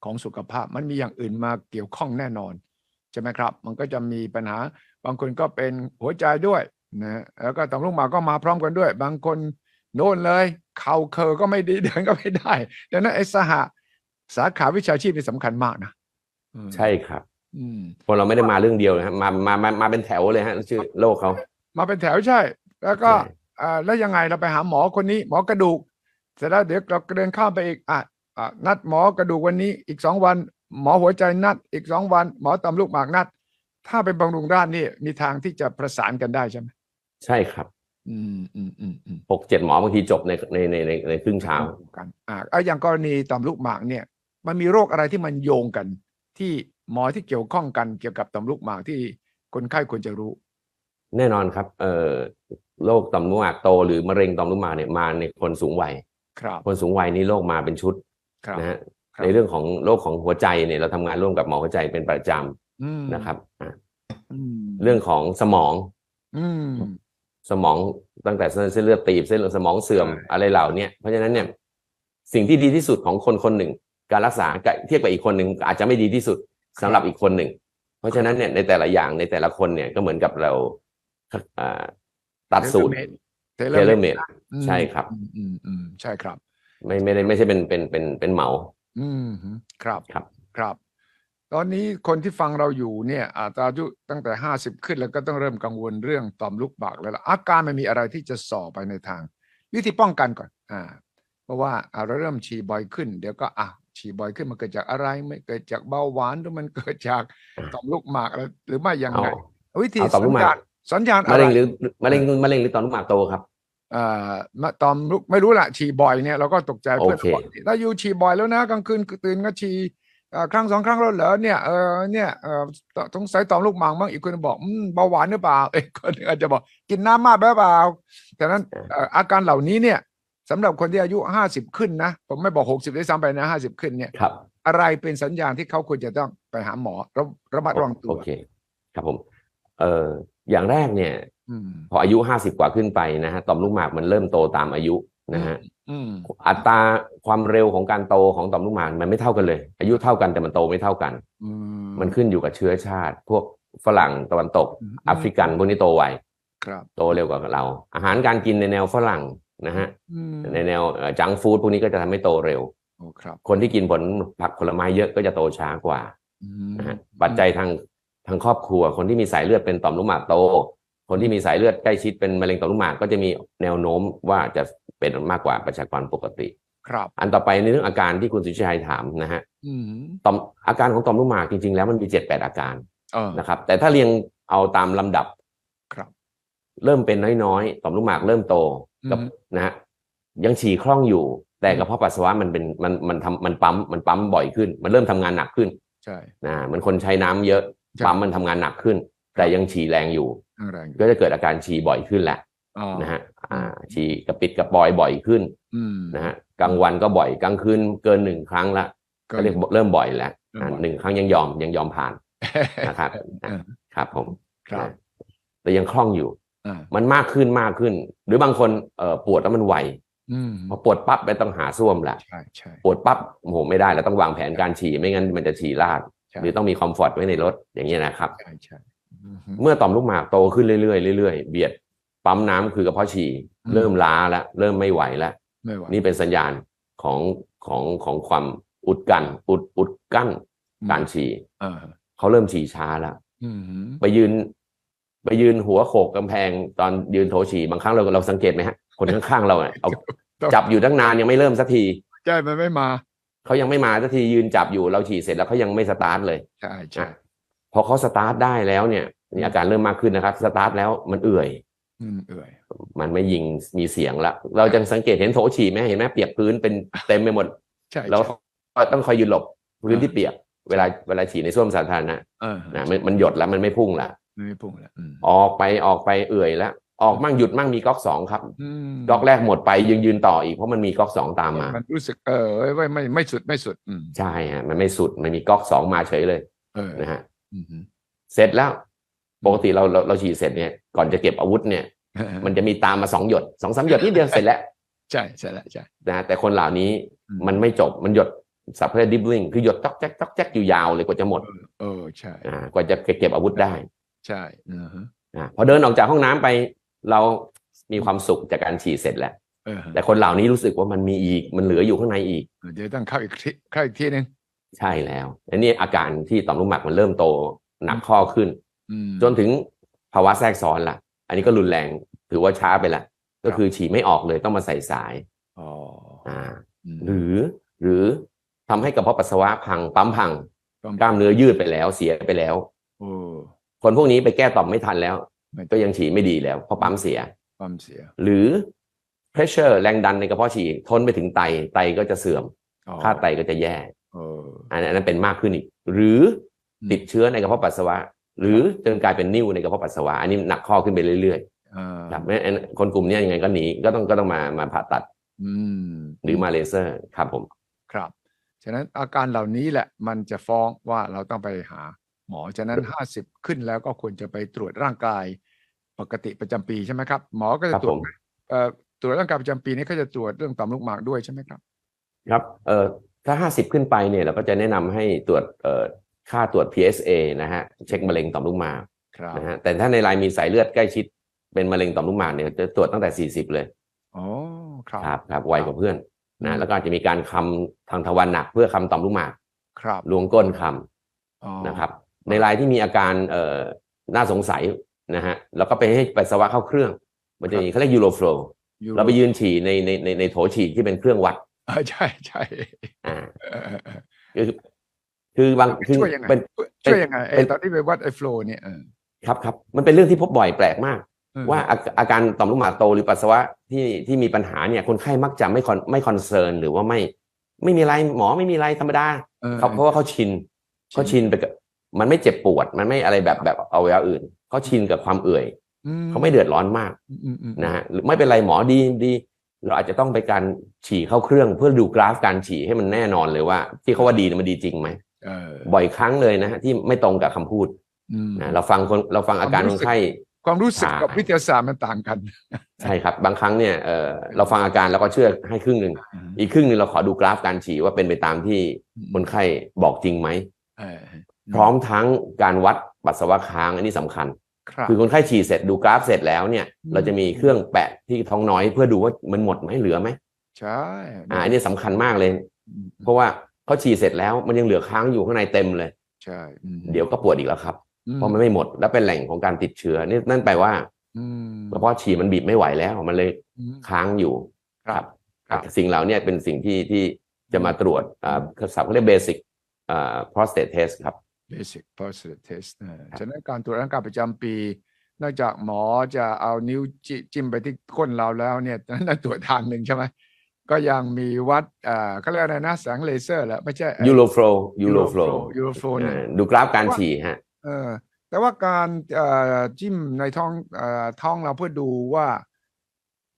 [SPEAKER 1] ของสุขภาพ มันมีอย่างอื่นมาเกี่ยวข้องแน่นอนใช่ไหมครับ มันก็จะมีปัญหาบางคนก็เป็นหัวใจด้วยนะแล้วก็ต่อมลูกหมากก็มาพร้อมกันด้วย บางคนโน่นเลย เข่าเคอก็ไม่ดีเดินก็ไม่ได้ดังนั้นไอ้สหสาขาวิชาชีพนี่สำคัญมากนะอืม
[SPEAKER 2] ใช่ครับ
[SPEAKER 1] อืม
[SPEAKER 2] คนเราไม่ได้มาเรื่องเดียวนะครับมามามามาเป็นแถวเลยฮะชื่อโลกเขา
[SPEAKER 1] มาเป็นแถวใช่ แล้วก็
[SPEAKER 2] ใช่
[SPEAKER 1] อ่าแล้วยังไงเราไปหาหมอคนนี้ หมอกระดูก เสร็จแล้วเดี๋ยวเราเดินข้ามไปอีกอะอะ นัดหมอกระดูกวันนี้อีกสองวัน หมอหัวใจนัดอีกสองวัน หมอต่อมลูกหมากนัด ถ้าเป็นบำรุงด้านนี่มีทางที่จะประสานกันได้ใช่ไหม
[SPEAKER 2] ใช่ครับ
[SPEAKER 1] อืมอืมอืมอืม
[SPEAKER 2] หกเจ็ดหมอบางทีจบในในในในในครึ่งเช้า
[SPEAKER 1] กันอ่าอะอย่างกรณีต่อมลูกหมากเนี่ย มันมีโรคอะไรที่มันโยงกัน ที่หมอที่เกี่ยวข้องกันเกี่ยวกับต่อมลูกหมากที่คนไข้ควรจะรู้
[SPEAKER 2] แน่นอนครับ เอ่อโรคต่อมลูกหมากโตหรือมะเร็งต่อมลูกหมากเนี่ยมาในคนสูงวัย
[SPEAKER 1] ครับ
[SPEAKER 2] คนสูงวัยนี่โรคมาเป็นชุด
[SPEAKER 1] ครับ
[SPEAKER 2] นะฮะ
[SPEAKER 1] ครับ
[SPEAKER 2] ในเรื่องของโรคของหัวใจเนี่ยเราทำงานร่วมกับหมอหัวใจเป็นประจ
[SPEAKER 1] อืมำ
[SPEAKER 2] นะครับอะ
[SPEAKER 1] อืม
[SPEAKER 2] เรื่องของสมอง
[SPEAKER 1] อืม
[SPEAKER 2] สมองตั้งแต่เส้นเส้นเลือดตีบเส้นเลือดสมองเสื่อม
[SPEAKER 1] ใช่
[SPEAKER 2] อะไรเหล่าเนี้ยเพราะฉะนั้นเนี่ย สิ่งที่ดีที่สุดของคนคนหนึ่ง การรักษากับเทียบกับอีกคนหนึ่งอาจจะไม่ดีที่สุดสำหรับอีกคนหนึ่ง เพราะฉะนั้นเนี่ยในแต่ละอย่างในแต่ละคนเนี่ยก็เหมือนกับเราอ่าตัดสู
[SPEAKER 1] ท
[SPEAKER 2] เท tailor-made
[SPEAKER 1] อืม
[SPEAKER 2] ใช่ครับ
[SPEAKER 1] อืมอืมอืมใช่ครับ
[SPEAKER 2] ไม่ไม่ได้ไม่ใช่เป็นเป็นเป็นเป็นเหมา
[SPEAKER 1] อืมฮึครับ
[SPEAKER 2] ครับ
[SPEAKER 1] ครับ ตอนนี้คนที่ฟังเราอยู่เนี่ยอาจจะอายุตั้งแต่ห้าสิบขึ้นแล้วก็ต้องเริ่มกังวลเรื่องต่อมลูกหมากแล้วล่ะอาการมันมีอะไรที่จะส่อไปในทาง วิธีป้องกันก่อน อ่า เพราะว่าอ่าเราเริ่มฉี่บ่อยขึ้น เดี๋ยวก็อะฉี่บ่อยขึ้นมันเกิดจากอะไรไม่เกิดจากเบาหวานหรือมันเกิดจากต่อมลูกหมากอะไรหรือไม่อย่างไร
[SPEAKER 2] เอา
[SPEAKER 1] วิธี
[SPEAKER 2] เอาต่อมลู
[SPEAKER 1] สั
[SPEAKER 2] ก
[SPEAKER 1] ญ
[SPEAKER 2] หมาก
[SPEAKER 1] ญาณสัญญาณอะ
[SPEAKER 2] มะ
[SPEAKER 1] ไร
[SPEAKER 2] เร็งหรือมะเร็งมะเร็งหรือต่อมลูกหมากโตครับ
[SPEAKER 1] อ่ามาตอมลูกไม่รู้ละฉี่บ่อยเนี่ยเราก็ตกใจเพื่อน
[SPEAKER 2] โอเค
[SPEAKER 1] บอกถ้าอยู่ฉี่บ่อยแล้วนะกลางคืนตื่นก็ฉี่อ่าครั้งสองครั้งแล้วเหรอเนี่ยเออเนี่ยเออสงสัยต่อมลูกหมากมั้งอีกคนบอกอืมเบาหวานหรือเปล่าอีกคนหนึ่งอาจจะบอกกินน้ำมากไปหรือเปล่าแต่นั้นเอ่ออาการเหล่านี้เนี่ยสำหรับคนที่อายุห้าสิบขึ้นนะผมไม่บอกหกสิบด้วยซ้ำไปนะห้าสิบขึ้นเนี่ย
[SPEAKER 2] ครับ
[SPEAKER 1] อะไรเป็นสัญญาณที่เขาควรจะต้องไปหาหมอระระมัดระวังตัว
[SPEAKER 2] โอเค ครับผมเอ่ออย่างแรกเนี่ย
[SPEAKER 1] อืม
[SPEAKER 2] พออายุห้าสิบกว่าขึ้นไปนะฮะต่อมลูกหมากมันเริ่มโตตามอายุนะฮะ
[SPEAKER 1] อืม
[SPEAKER 2] อัตราความเร็วของการโตของต่อมลูกหมากมันไม่เท่ากันเลย อายุเท่ากันแต่มันโตไม่เท่ากัน
[SPEAKER 1] อืม
[SPEAKER 2] มันขึ้นอยู่กับเชื้อชาติ พวกฝรั่งตะวันตก
[SPEAKER 1] อืม
[SPEAKER 2] แอฟริกันพวกนี้โตไว
[SPEAKER 1] ครับ
[SPEAKER 2] โตเร็วกว่าเรา อาหารการกินในแนวฝรั่งนะฮะ
[SPEAKER 1] อืม
[SPEAKER 2] ในแนวจังฟู้ดพวกนี้ก็จะทำให้โตเร็ว
[SPEAKER 1] โอ้ครับ
[SPEAKER 2] คนที่กินผลผักผลไม้เยอะก็จะโตช้ากว่า
[SPEAKER 1] อืม
[SPEAKER 2] นะฮะปัจจัยทางทางครอบครัว คนที่มีสายเลือดเป็นต่อมลูกหมากโต คนที่มีสายเลือดใกล้ชิดเป็นมะเร็งต่อมลูกหมากก็จะมีแนวโน้มว่าจะเป็นมากกว่าประชากรปกติ
[SPEAKER 1] ครับ
[SPEAKER 2] อันต่อไปในเรื่องอาการที่คุณสุชัยถามนะฮะ
[SPEAKER 1] อืม
[SPEAKER 2] ต่อมอาการของต่อมลูกหมากจริง ๆ แล้วมันมีเจ็ดแปดอาการ
[SPEAKER 1] เออ
[SPEAKER 2] นะครับ แต่ถ้าเรียงเอาตามลำดับ
[SPEAKER 1] ครับ
[SPEAKER 2] เริ่มเป็นน้อยๆต่อมลูกหมากเริ่มโตกับ
[SPEAKER 1] อืม
[SPEAKER 2] นะฮะยังฉี่คล่องอยู่ แต่กระเพาะปัสสาวะมันเป็นมันมันทำมันปั๊มมันปั๊มบ่อยขึ้น มันเริ่มทำงานหนักขึ้น
[SPEAKER 1] ใช่
[SPEAKER 2] นะเหมันคนใช้น้ำเยอะ
[SPEAKER 1] ใช่
[SPEAKER 2] ปั๊มมันทำงานหนักขึ้น แต่ยังฉี่แรงอยู่
[SPEAKER 1] ทั้งแรงอยู่
[SPEAKER 2] ก็จะเกิดอาการฉี่บ่อยขึ้นแหละ
[SPEAKER 1] อ๋อ
[SPEAKER 2] นะฮะอ่าฉี่กระปิดกระปอยบ่อยขึ้น
[SPEAKER 1] อืม
[SPEAKER 2] นะฮะกลางวันก็บ่อยกลางคืนเกินหนึ่งครั้งละก็เรียกเริ่มบ่อยแล้ว
[SPEAKER 1] เริ่ม
[SPEAKER 2] อ่า
[SPEAKER 1] บ่อย
[SPEAKER 2] หนึ่งครั้งยังยอมยังยอมผ่านนะครับ
[SPEAKER 1] เออ
[SPEAKER 2] ครับผม
[SPEAKER 1] ครับ
[SPEAKER 2] นะแต่ยังคล่องอยู่
[SPEAKER 1] อ่า
[SPEAKER 2] มันมากขึ้นมากขึ้น หรือบางคนเอ่อปวดแล้วมันไว
[SPEAKER 1] อืม
[SPEAKER 2] พอปวดปั๊บไปต้องหาส้วมละ
[SPEAKER 1] ใช่ใช่
[SPEAKER 2] ปวดปั๊บโอ้โหไม่ได้แล้วต้องวางแผนการฉี่ไม่งั้นมันจะฉี่ลาด
[SPEAKER 1] ใช่
[SPEAKER 2] หรือต้องมีคอมฟอร์ตไว้ในรถอย่างนี้ยนะครับ
[SPEAKER 1] ใช่ใช่อืม
[SPEAKER 2] เมื่อต่อมลูกหมากโตขึ้นเรื่อยๆเรื่อยๆเบียดปั๊มน้ำคือกระเพาะฉี่
[SPEAKER 1] อืม
[SPEAKER 2] เริ่มล้าแล้วเริ่มไม่ไหวแล้ว
[SPEAKER 1] ไม่ไหว
[SPEAKER 2] นี่เป็นสัญญาณของของของความอุดกันอุดอุดกั้นการฉี่
[SPEAKER 1] อ่า
[SPEAKER 2] เขาเริ่มฉี่ช้าแล้ว
[SPEAKER 1] อืม
[SPEAKER 2] ไปยืน ไปยืนหัวโขกกำแพง ตอนยืนโถฉี่บางครั้งเราเราสังเกตไหมฮะคนข้างๆเราเนี่ยเอาจับอยู่ตั้งนานยังไม่เริ่มสักที
[SPEAKER 1] ใช่มันไม่มา
[SPEAKER 2] เขายังไม่มาสักทียืนจับอยู่เราฉี่เสร็จแล้วเขายังไม่สตาร์ทเลย
[SPEAKER 1] ใช่ใช่
[SPEAKER 2] พอเขาสตาร์ทได้แล้วเนี่ยนี่อาการเริ่มมากขึ้นนะครับ สตาร์ทแล้วมันเอื่อย
[SPEAKER 1] อืมเอื่อย
[SPEAKER 2] มันไม่ยิงมีเสียงละเราจะสังเกตเห็นโถฉี่ไหมเห็นไหมเปียกพื้นเป็นเต็มไปหมด
[SPEAKER 1] ใช่
[SPEAKER 2] แล้ว
[SPEAKER 1] ใช่
[SPEAKER 2] ก็ต้องคอยยืนหลบพื้นที่เปียก เวลาเวลาฉี่ในส้วมสาธารณะ
[SPEAKER 1] เออ
[SPEAKER 2] นะมันมันหยดแล้วมันไม่พุ่งละ
[SPEAKER 1] ไม่พุ่งแล้วอืม
[SPEAKER 2] ออกไปออกไปเอื่อยแล้วออกมั่งหยุดมั่งมีก๊อกสองครับ
[SPEAKER 1] อืม
[SPEAKER 2] ก๊อกแรกหมดไปยืนยืนต่ออีกเพราะมันมีก๊อกสองตามมา
[SPEAKER 1] มันรู้สึกเออเอ้ยไม่ไม่ไม่สุดไม่สุดอืม
[SPEAKER 2] ใช่ฮะมันไม่สุดมันมีก๊อกสองมาเฉยเลย
[SPEAKER 1] เออ
[SPEAKER 2] นะฮะ
[SPEAKER 1] อืม
[SPEAKER 2] เสร็จแล้ว ปกติเราเราเราฉี่เสร็จเนี่ยก่อนจะเก็บอาวุธเนี่ย มันจะมีตามมาสองหยดสองสามหยดนิดเดียวเสร็จแล้ว
[SPEAKER 1] ใช่ใช่แล้วใช่
[SPEAKER 2] นะแต่คนเหล่านี้
[SPEAKER 1] อืม
[SPEAKER 2] มันไม่จบมันหยดสับเพื่อดิบลิงคือหยดต๊อกแจ๊กต๊อกแจ๊กอยู่ยาวเลยกว่าจะหมด
[SPEAKER 1] เออเออใช่
[SPEAKER 2] อ่ากว่าจะเก็บอาวุธได้
[SPEAKER 1] ใช่อือฮะ
[SPEAKER 2] อ่าพอเดินออกจากห้องน้ำไป เรามีความสุขจากการฉี่เสร็จแล้ว
[SPEAKER 1] เออ
[SPEAKER 2] แต่คนเหล่านี้รู้สึกว่ามันมีอีกมันเหลืออยู่ข้างในอีก
[SPEAKER 1] เดี๋ยวต้องเข้าอีกทีเข้าอีกทีหนึง
[SPEAKER 2] ใช่แล้ว อันนี้อาการที่ต่อมลูกหมากมันเริ่มโตหนักข้อขึ้น
[SPEAKER 1] อืม
[SPEAKER 2] จนถึงภาวะแทรกซ้อนละอันนี้ก็รุนแรงถือว่าช้าไปละก็คือฉี่ไม่ออกเลยต้องมาใส่สาย
[SPEAKER 1] อ๋อ
[SPEAKER 2] อ่า
[SPEAKER 1] อืม
[SPEAKER 2] หรือหรือทำให้กระเพาะปัสสาวะพังปั๊มพัง
[SPEAKER 1] ต้อง
[SPEAKER 2] กล้ามเนื้อยืดไปแล้วเสียไปแล้ว
[SPEAKER 1] โอ้
[SPEAKER 2] คนพวกนี้ไปแก้ต่อมไม่ทันแล้ว
[SPEAKER 1] ไม่
[SPEAKER 2] ก็ยังฉี่ไม่ดีแล้วเพราะปั๊มเสีย
[SPEAKER 1] ความเสีย
[SPEAKER 2] หรือ pressure แรงดันในกระเพาะฉี่ทนไปถึงไตไตก็จะเสื่อม
[SPEAKER 1] อ๋อ
[SPEAKER 2] ค่าไตก็จะแย่
[SPEAKER 1] เออ
[SPEAKER 2] อันนั้นเป็นมากขึ้นอีก หรือติดเชื้อในกระเพาะปัสสาวะ หรือจนกลายเป็นนิ่วในกระเพาะปัสสาวะ อันนี้หนักข้อขึ้นไปเรื่อย
[SPEAKER 1] อ่า
[SPEAKER 2] ๆครับไม่งั้นคนกลุ่มนี้ยังไงก็หนีก็ต้องก็ต้องมามาผ่าตัด
[SPEAKER 1] อืม
[SPEAKER 2] หรือมาเลเซอร์ครับผม
[SPEAKER 1] ครับ ฉะนั้นอาการเหล่านี้แหละมันจะฟ้องว่าเราต้องไปหาหมอ ฉะนั้นห้าสิบขึ้นแล้วก็ควรจะไปตรวจร่างกายปกติประจำปีใช่ไหมครับ หมอก็
[SPEAKER 2] ค
[SPEAKER 1] จะ
[SPEAKER 2] รับ
[SPEAKER 1] ตรว
[SPEAKER 2] ผ
[SPEAKER 1] จ
[SPEAKER 2] ม
[SPEAKER 1] เอ่อตรวจร่างกายประจำปีนี้เขาจะตรวจเรื่องต่อมลูกหมากด้วยใช่ไหมครับ
[SPEAKER 2] ครับเอ่อ ถ้าห้าสิบขึ้นไปเนี่ยเราก็จะแนะนำให้ตรวจเอ่อค่าตรวจ PSA นะฮะเช็คมะเร็งต่อมลูกหมาก
[SPEAKER 1] ครับ
[SPEAKER 2] นะฮะแต่ถ้าในรายมีสายเลือดใกล้ชิดเป็นมะเร็งต่อมลูกหมากเนี่ยจะตรวจตั้งแต่ 40 เลย
[SPEAKER 1] อ๋อครับ
[SPEAKER 2] ครับครับไวกว่าเพื่อน
[SPEAKER 1] อืม
[SPEAKER 2] นะแล้วก็อาจจะมีการคำทางทวารหนักเพื่อคำต่อมลูกหมาก
[SPEAKER 1] ครับ
[SPEAKER 2] ลวงก้นค
[SPEAKER 1] อ๋อำ
[SPEAKER 2] นะครับ ในรายที่มีอาการเอ่อน่าสงสัยนะฮะเราก็ไปให้ปัสสาวะเข้าเครื่อง มันจะมีเขาเรียก
[SPEAKER 1] uroflow uroflow
[SPEAKER 2] เราไปยืนฉี่ในในในในโถฉี่ที่เป็นเครื่องวัด
[SPEAKER 1] เออ ใช่ใช่
[SPEAKER 2] อ่า
[SPEAKER 1] เออเออเออ
[SPEAKER 2] คือคือบางคือ
[SPEAKER 1] ช่วยยังไง
[SPEAKER 2] เป็น
[SPEAKER 1] ช่วยยังไงไอ้
[SPEAKER 2] เป็น
[SPEAKER 1] ตอนที่ไปวัดไอ้ flow เนี่ยเออ
[SPEAKER 2] ครับครับมันเป็นเรื่องที่พบบ่อยแปลกมาก
[SPEAKER 1] เออ
[SPEAKER 2] ว่าอาอาการต่อมลูกหมากโตหรือปัสสาวะที่ที่มีปัญหาเนี่ยคนไข้มักจะไม่ con ไม่ concern หรือว่าไม่ ไม่มีอะไรหมอไม่มีอะไรธรรมดา
[SPEAKER 1] เออ
[SPEAKER 2] เขาเพราะว่าเขาชิน
[SPEAKER 1] ชิน
[SPEAKER 2] เขาชินไปกับมันไม่เจ็บปวด มันไม่อะไรแบบแบบเอาไว้อื่นเขาชินกับความเอื่อย
[SPEAKER 1] อื
[SPEAKER 2] เขาไม่เดือดร้อนมาก
[SPEAKER 1] อืมอืม
[SPEAKER 2] นะฮะหรือไม่เป็นไรหมอดีดี เราอาจจะต้องไปการฉี่เข้าเครื่องเพื่อดูกราฟการฉี่ให้มันแน่นอนเลยว่า ที่เขาว่าดีเนี่ยมันดีจริงไหม
[SPEAKER 1] เออ
[SPEAKER 2] บ่อยครั้งเลยนะฮะที่ไม่ตรงกับคำพูด
[SPEAKER 1] อืม
[SPEAKER 2] นะเราฟังคนเราฟังอาการคนไข้
[SPEAKER 1] ความรู้สึกกับ
[SPEAKER 2] อ่า
[SPEAKER 1] วิทยาศาสตร์มันต่างกัน
[SPEAKER 2] ใช่ครับ บางครั้งเนี่ยเออเราฟังอาการแล้วก็เชื่อให้ครึ่งหนึ่งอีกครึ่งหนึ่งเราขอดูกราฟการฉี่ว่าเป็นไปตามที่คนไข้บอกจริงไหม
[SPEAKER 1] เออ
[SPEAKER 2] พร้อมทั้งการวัดปัสสาวะค้างอันนี้สำคัญ
[SPEAKER 1] ครับ
[SPEAKER 2] คือคนไข้ฉี่เสร็จดูกราฟเสร็จแล้วเนี่ย
[SPEAKER 1] อืม
[SPEAKER 2] เราจะมีเครื่องแปะที่ท้องน้อยเพื่อดูว่ามันหมดไหมเหลือไหม
[SPEAKER 1] ใช่
[SPEAKER 2] อ่าอันนี้สำคัญมากเลย
[SPEAKER 1] อืม
[SPEAKER 2] เพราะว่าเขาฉี่เสร็จแล้วมันยังเหลือค้างอยู่ข้างในเต็มเลย
[SPEAKER 1] ใช่อืม
[SPEAKER 2] เดี๋ยวก็ปวดอีกแล้วครับ
[SPEAKER 1] อื
[SPEAKER 2] เพราะมันไม่หมดและเป็นแหล่งของการติดเชื้อนี่นั่นแปลว่า
[SPEAKER 1] อืม
[SPEAKER 2] กระเพาะฉี่มันบีบไม่ไหวแล้วมันเลย
[SPEAKER 1] อืม
[SPEAKER 2] ค้างอยู่
[SPEAKER 1] ครับครับ
[SPEAKER 2] สิ่งเหล่าเนี้เป็นสิ่งที่ที่จะมาตรวจอ่าศัพท์เขาเรียก basic อ่า prostate test ครับ
[SPEAKER 1] basic prostate test นะ
[SPEAKER 2] ครับ
[SPEAKER 1] ฉะนั้นการตรวจร่างกายประจำปี นอกจากหมอจะเอานิ้วจิจิ้มไปที่ก้นเราแล้วเนี่ยนั่นตรวจทางหนึ่งใช่ไหมก็ยังมีวัดอ่าเขาเรียกอะไรนะแสงเลเซอร์แหละไม่ใช่
[SPEAKER 2] ยู
[SPEAKER 1] uroflow uroflow uroflow เนี่ย
[SPEAKER 2] ดูกราฟการฉี่ฮะ
[SPEAKER 1] เออแต่ว่าการเอ่อจิ้มในท้องเอ่อท้องเราเพื่อดูว่า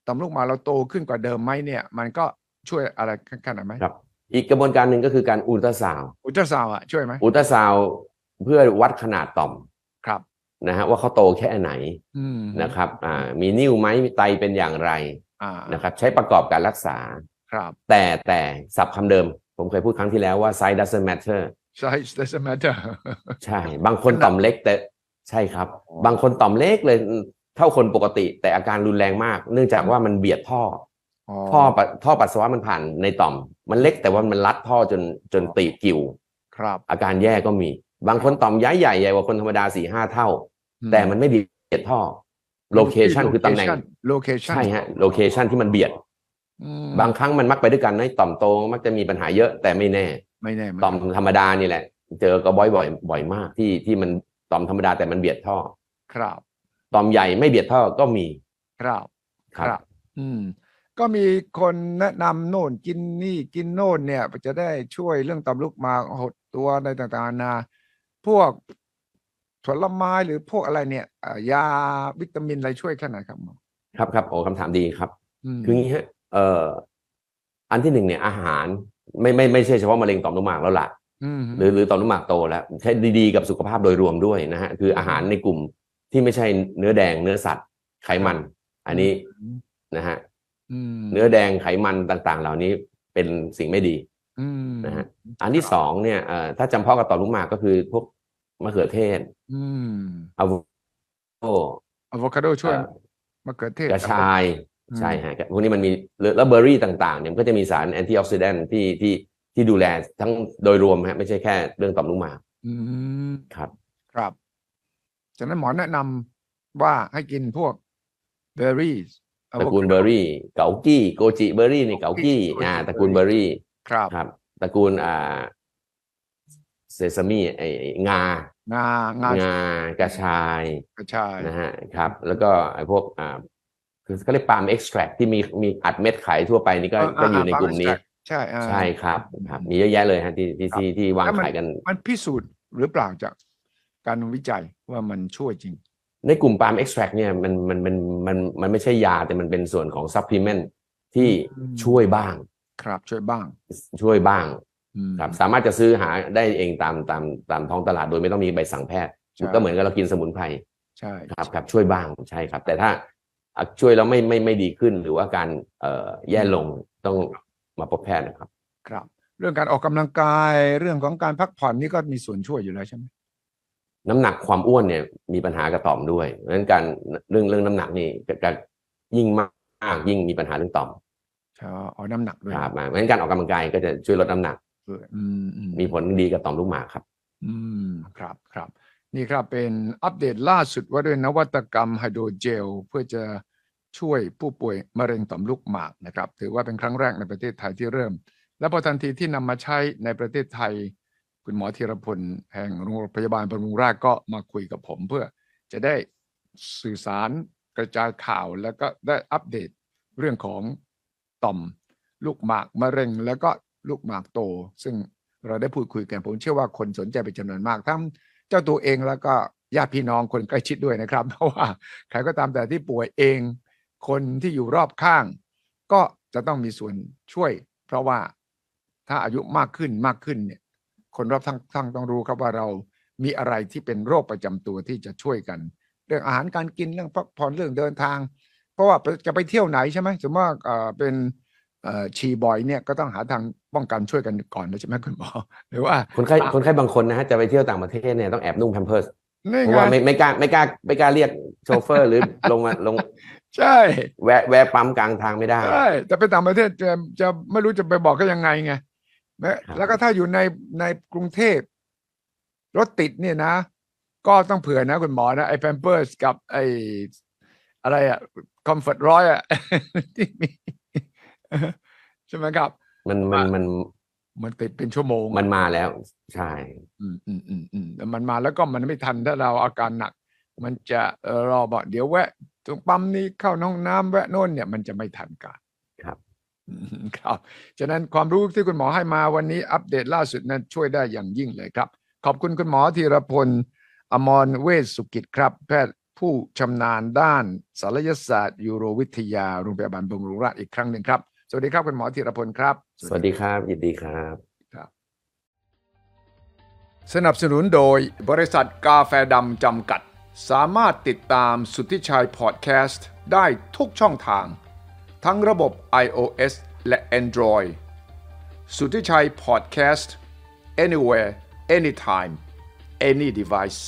[SPEAKER 1] ต่อมลูกหมากเราโตขึ้นกว่าเดิมไหมเนี่ย มันก็ช่วยอะไรขนาดไหม
[SPEAKER 2] ครับ อีกกระบวนการหนึ่งก็คือการอุลตราซาวด์
[SPEAKER 1] อุลตราซาวด์อะช่วยไหม
[SPEAKER 2] อุลตราซาวด์เพื่อวัดขนาดต่อม
[SPEAKER 1] ครับ
[SPEAKER 2] นะฮะว่าเขาโตแค่ไหน
[SPEAKER 1] อืม
[SPEAKER 2] นะครับ อ่า มีนิ่วไหมมีไตเป็นอย่างไร
[SPEAKER 1] อ่า
[SPEAKER 2] นะครับ ใช้ประกอบการรักษา
[SPEAKER 1] ครับ
[SPEAKER 2] แต่แต่ศัพท์คำเดิม ผมเคยพูดครั้งที่แล้วว่า size doesn't matter
[SPEAKER 1] size doesn't matter
[SPEAKER 2] ใช่ บางคนต่อมเล็กแต่ใช่ครับ บางคนต่อมเล็กเลยเท่าคนปกติ แต่อาการรุนแรงมาก เนื่องจากว่ามันเบียดท่อ
[SPEAKER 1] อ๋อ
[SPEAKER 2] ท่อปะท่อปัสสาวะมันผ่านในต่อม มันเล็กแต่ว่ามันรัดท่อจนจนตีบกิ่ว
[SPEAKER 1] ครับ
[SPEAKER 2] อาการแย่ก็มี บางคนต่อมย้ายใหญ่ใหญ่กว่าคนธรรมดาสี่ห้าเท่า
[SPEAKER 1] อื
[SPEAKER 2] แต่มันไม่เบียดท่อ location คือตำแหน่ง
[SPEAKER 1] location
[SPEAKER 2] ใช่ฮะโลเคชันที่มันเบียดบางครั้งมันมักไปด้วยกันนะต่อมโตมักจะมีปัญหาเยอะแต่ไม่แน่
[SPEAKER 1] ไม่แน่น
[SPEAKER 2] ต่อมธรรมดานี่แหละ เจอก็บ่อยบ่อยบ่อยมากที่ที่มันต่อมธรรมดาแต่มันเบียดท่อ
[SPEAKER 1] ครับ
[SPEAKER 2] ต่อมใหญ่ไม่เบียดท่อก็มี
[SPEAKER 1] ครับ
[SPEAKER 2] ครับ
[SPEAKER 1] อืม ก็มีคนแนะนำโน่นกินนี่กินโน่นเนี่ย จะได้ช่วยเรื่องต่อมลูกหมากหดตัวอะไรต่างๆนานาพวกผลไม้หรือพวกอะไรเนี่ยอ่ายาวิตามินอะไรช่วยแค่ไหนครับหมอ
[SPEAKER 2] ครับครับโอ้คำถามดีครับ
[SPEAKER 1] อืม
[SPEAKER 2] คืองี้ฮะเอ่ออันที่หนึ่งเนี่ยอาหารไม่ไม่ไม่ใช่เฉพาะมะเร็งต่อมลูกหมากแล้วล่ะ
[SPEAKER 1] อืม
[SPEAKER 2] หรือหรือต่อมลูกหมากโตแล้วใช้ดีๆกับสุขภาพโดยรวมด้วยนะฮะคืออาหารในกลุ่มที่ไม่ใช่เนื้อแดงเนื้อสัตว์ไขมัน อันนี้นะฮะ
[SPEAKER 1] อืม
[SPEAKER 2] เนื้อแดงไขมันต่างๆ เหล่านี้เป็นสิ่งไม่ดี
[SPEAKER 1] อืม
[SPEAKER 2] นะฮะอันที่สองเนี่ยเอ่อถ้าจำเพาะกับต่อมลูกหมากก็คือพวกมะเขือเทศ
[SPEAKER 1] อืม
[SPEAKER 2] อะโวคาโด
[SPEAKER 1] อะโวคาโดช่วย
[SPEAKER 2] เอ่อ
[SPEAKER 1] มะเขือเทศ
[SPEAKER 2] กระชาย
[SPEAKER 1] อืม
[SPEAKER 2] ใช่ฮะพวกนี้มันมีแล้วเบอร์รี่ต่างๆเนี่ยมันก็จะมีสาร antioxidant ที่ที่ที่ดูแลทั้งโดยรวมฮะไม่ใช่แค่เรื่องต่อมลูกหมาก
[SPEAKER 1] อืม
[SPEAKER 2] ครับ
[SPEAKER 1] ครับ ฉะนั้นหมอแนะนำว่าให้กินพวกเบอร์รี่
[SPEAKER 2] ตระกูลเบอร์รี่เกากี้โกจิเบอร์รี่นี่เกากี้อ่าตระกูลเบอร์รี่
[SPEAKER 1] ครับ
[SPEAKER 2] ครับตระกูลอ่า sesame ไอ้งา งา
[SPEAKER 1] งางา
[SPEAKER 2] กระชาย
[SPEAKER 1] กระชาย
[SPEAKER 2] นะฮะครับ แล้วก็ไอ้พวกอ่าคือเขาเรียก palm extract ที่มีมีอัดเม็ดขายทั่วไปนี่ก็
[SPEAKER 1] อ่า
[SPEAKER 2] ก็อยู่ใน
[SPEAKER 1] อ่าก
[SPEAKER 2] ลุ่มนี้
[SPEAKER 1] Palm extract ใช่อ่า
[SPEAKER 2] ใช่ครับครับ มีเยอะแยะเลยฮะที่ที่
[SPEAKER 1] ครับ
[SPEAKER 2] ที่ที่วาง
[SPEAKER 1] แล้วมัน
[SPEAKER 2] ขายกัน
[SPEAKER 1] มันพิสูจน์หรือเปล่าจากการวิจัยว่ามันช่วยจริง
[SPEAKER 2] ในกลุ่ม palm extract เนี่ยมันมันมันมันมันไม่ใช่ยาแต่มันเป็นส่วนของ supplementที่
[SPEAKER 1] อืม
[SPEAKER 2] ช่วยบ้าง
[SPEAKER 1] ครับช่วยบ้าง
[SPEAKER 2] ช่วยบ้าง
[SPEAKER 1] อืม
[SPEAKER 2] ครับสามารถจะซื้อหาได้เองตามตามตามท้องตลาดโดยไม่ต้องมีใบสั่งแพทย์
[SPEAKER 1] ใช่
[SPEAKER 2] ก็เหมือนกับเรากินสมุนไพร
[SPEAKER 1] ใช่
[SPEAKER 2] ครับครับช่วยบ้างใช่ครับ แต่ถ้าอะช่วยแล้วไม่ไม่ไม่ดีขึ้นหรือว่าการเอ่อแย่ลงต้องมาพบแพทย์นะครับ
[SPEAKER 1] ครับ เรื่องการออกกำลังกายเรื่องของการพักผ่อนนี่ก็มีส่วนช่วยอยู่แล้วใช่ไหม
[SPEAKER 2] น้ำหนักความอ้วนเนี่ยมีปัญหากระต่อมด้วยเพราะฉะนั้นการเรื่องเรื่องน้ำหนักนี่จะจะยิ่งมากยิ่งมีปัญหาเรื่องต่อม
[SPEAKER 1] ใช่เอาน้ำหนักด้วย
[SPEAKER 2] ครับเพราะฉะนั้นการออกกำลังกายก็จะช่วยลดน้ำหนัก
[SPEAKER 1] ด้วยอืมอืม
[SPEAKER 2] มีผลดีกับต่อมลูกหมากครับ
[SPEAKER 1] อืมครับครับ นี่ครับเป็นอัปเดตล่าสุดว่าด้วยนวัตกรรมไฮโดรเจล เพื่อจะช่วยผู้ป่วยมะเร็งต่อมลูกหมากนะครับ ถือว่าเป็นครั้งแรกในประเทศไทยที่เริ่ม และพอทันทีที่นำมาใช้ในประเทศไทย คุณหมอธีรพลแห่งโรงพยาบาลบำรุงราษฎร์ก็มาคุยกับผมเพื่อจะได้สื่อสารกระจายข่าวแล้วก็ได้อัปเดตเรื่องของต่อม ลูกหมากมะเร็ง แล้วก็ลูกหมากโต ซึ่งเราได้พูดคุยกันผมเชื่อว่าคนสนใจเป็นจำนวนมากทั้งเจ้าตัวเองแล้วก็ญาติพี่น้องคนใกล้ชิดด้วยนะครับเพราะว่าใครก็ตามแต่ที่ป่วยเอง คนที่อยู่รอบข้าง ก็จะต้องมีส่วนช่วย เพราะว่าถ้าอายุมากขึ้นมากขึ้นเนี่ย คนรอบข้างข้างต้องรู้ครับว่าเรามีอะไรที่เป็นโรคประจำตัวที่จะช่วยกัน เรื่องอาหารการกินเรื่องพักผ่อนเรื่องเดินทาง เพราะว่าจะไปเที่ยวไหนใช่ไหมสมมติว่าเอ่อเป็นเอ่อชีบอยเนี่ยก็ต้องหาทางป้องกันช่วยกันก่อนนะใช่ไหมคุณหมอหรือว่า
[SPEAKER 2] คนไข้คนไข้บางคนนะฮะจะไปเที่ยวต่างประเทศเนี่ยต้องแอบนุ่งแพมเพิร์ส
[SPEAKER 1] นี่
[SPEAKER 2] เพราะ
[SPEAKER 1] ไง
[SPEAKER 2] ว่าไม่ไม่กล้าไม่กล้าไม่กล้าเรียกโชเฟอร์หรือลงมาลง
[SPEAKER 1] ใช่
[SPEAKER 2] แวะแวะปั๊มกลางทางไม่ได้
[SPEAKER 1] ใช่แต่ไปต่างประเทศจะจะไม่รู้จะไปบอกก็ยังไงไง แม้
[SPEAKER 2] ครับ
[SPEAKER 1] แล้วก็ถ้าอยู่ในในกรุงเทพรถติดเนี่ยนะ ก็ต้องเผื่อนะคุณหมอนะไอ้แพมเพิร์สกับไอ้อะไรอะคอมฟอร์ตร้อยอะที่มีใช่ไหมครับ
[SPEAKER 2] มันมันมัน
[SPEAKER 1] มันติดเป็นชั่วโมง
[SPEAKER 2] มันมาแล้ว ใช่
[SPEAKER 1] อืมอืมอืมอืมแต่มันมาแล้วก็มันไม่ทันถ้าเราอาการหนัก มันจะเอ่อรอบอกเดี๋ยวแวะตรงปั๊มนี้เข้าห้องน้ำแวะโน่นเนี่ยมันจะไม่ทันการ
[SPEAKER 2] ครับ
[SPEAKER 1] อืมครับ ฉะนั้นความรู้ที่คุณหมอให้มาวันนี้อัปเดตล่าสุดนั้นช่วยได้อย่างยิ่งเลยครับ ขอบคุณคุณหมอธีรพล อมรเวชสุกิจครับ แพทย์ผู้ชำนาญด้านศัลยศาสตร์ ยูโรวิทยาโรงพยาบาลบำรุงราษฎร์อีกครั้งหนึ่งครับ สวัสดีครับคุณหมอธีรพลครับ
[SPEAKER 2] สวัสดีครับยินดีครับ
[SPEAKER 1] สนับสนุนโดยบริษัทกาแฟดำจำกัด สามารถติดตามสุทธิชัยพอดแคสต์ได้ทุกช่องทาง ทั้งระบบ iOS และ Android สุทธิชัยพอดแคสต์ anywhere anytime any device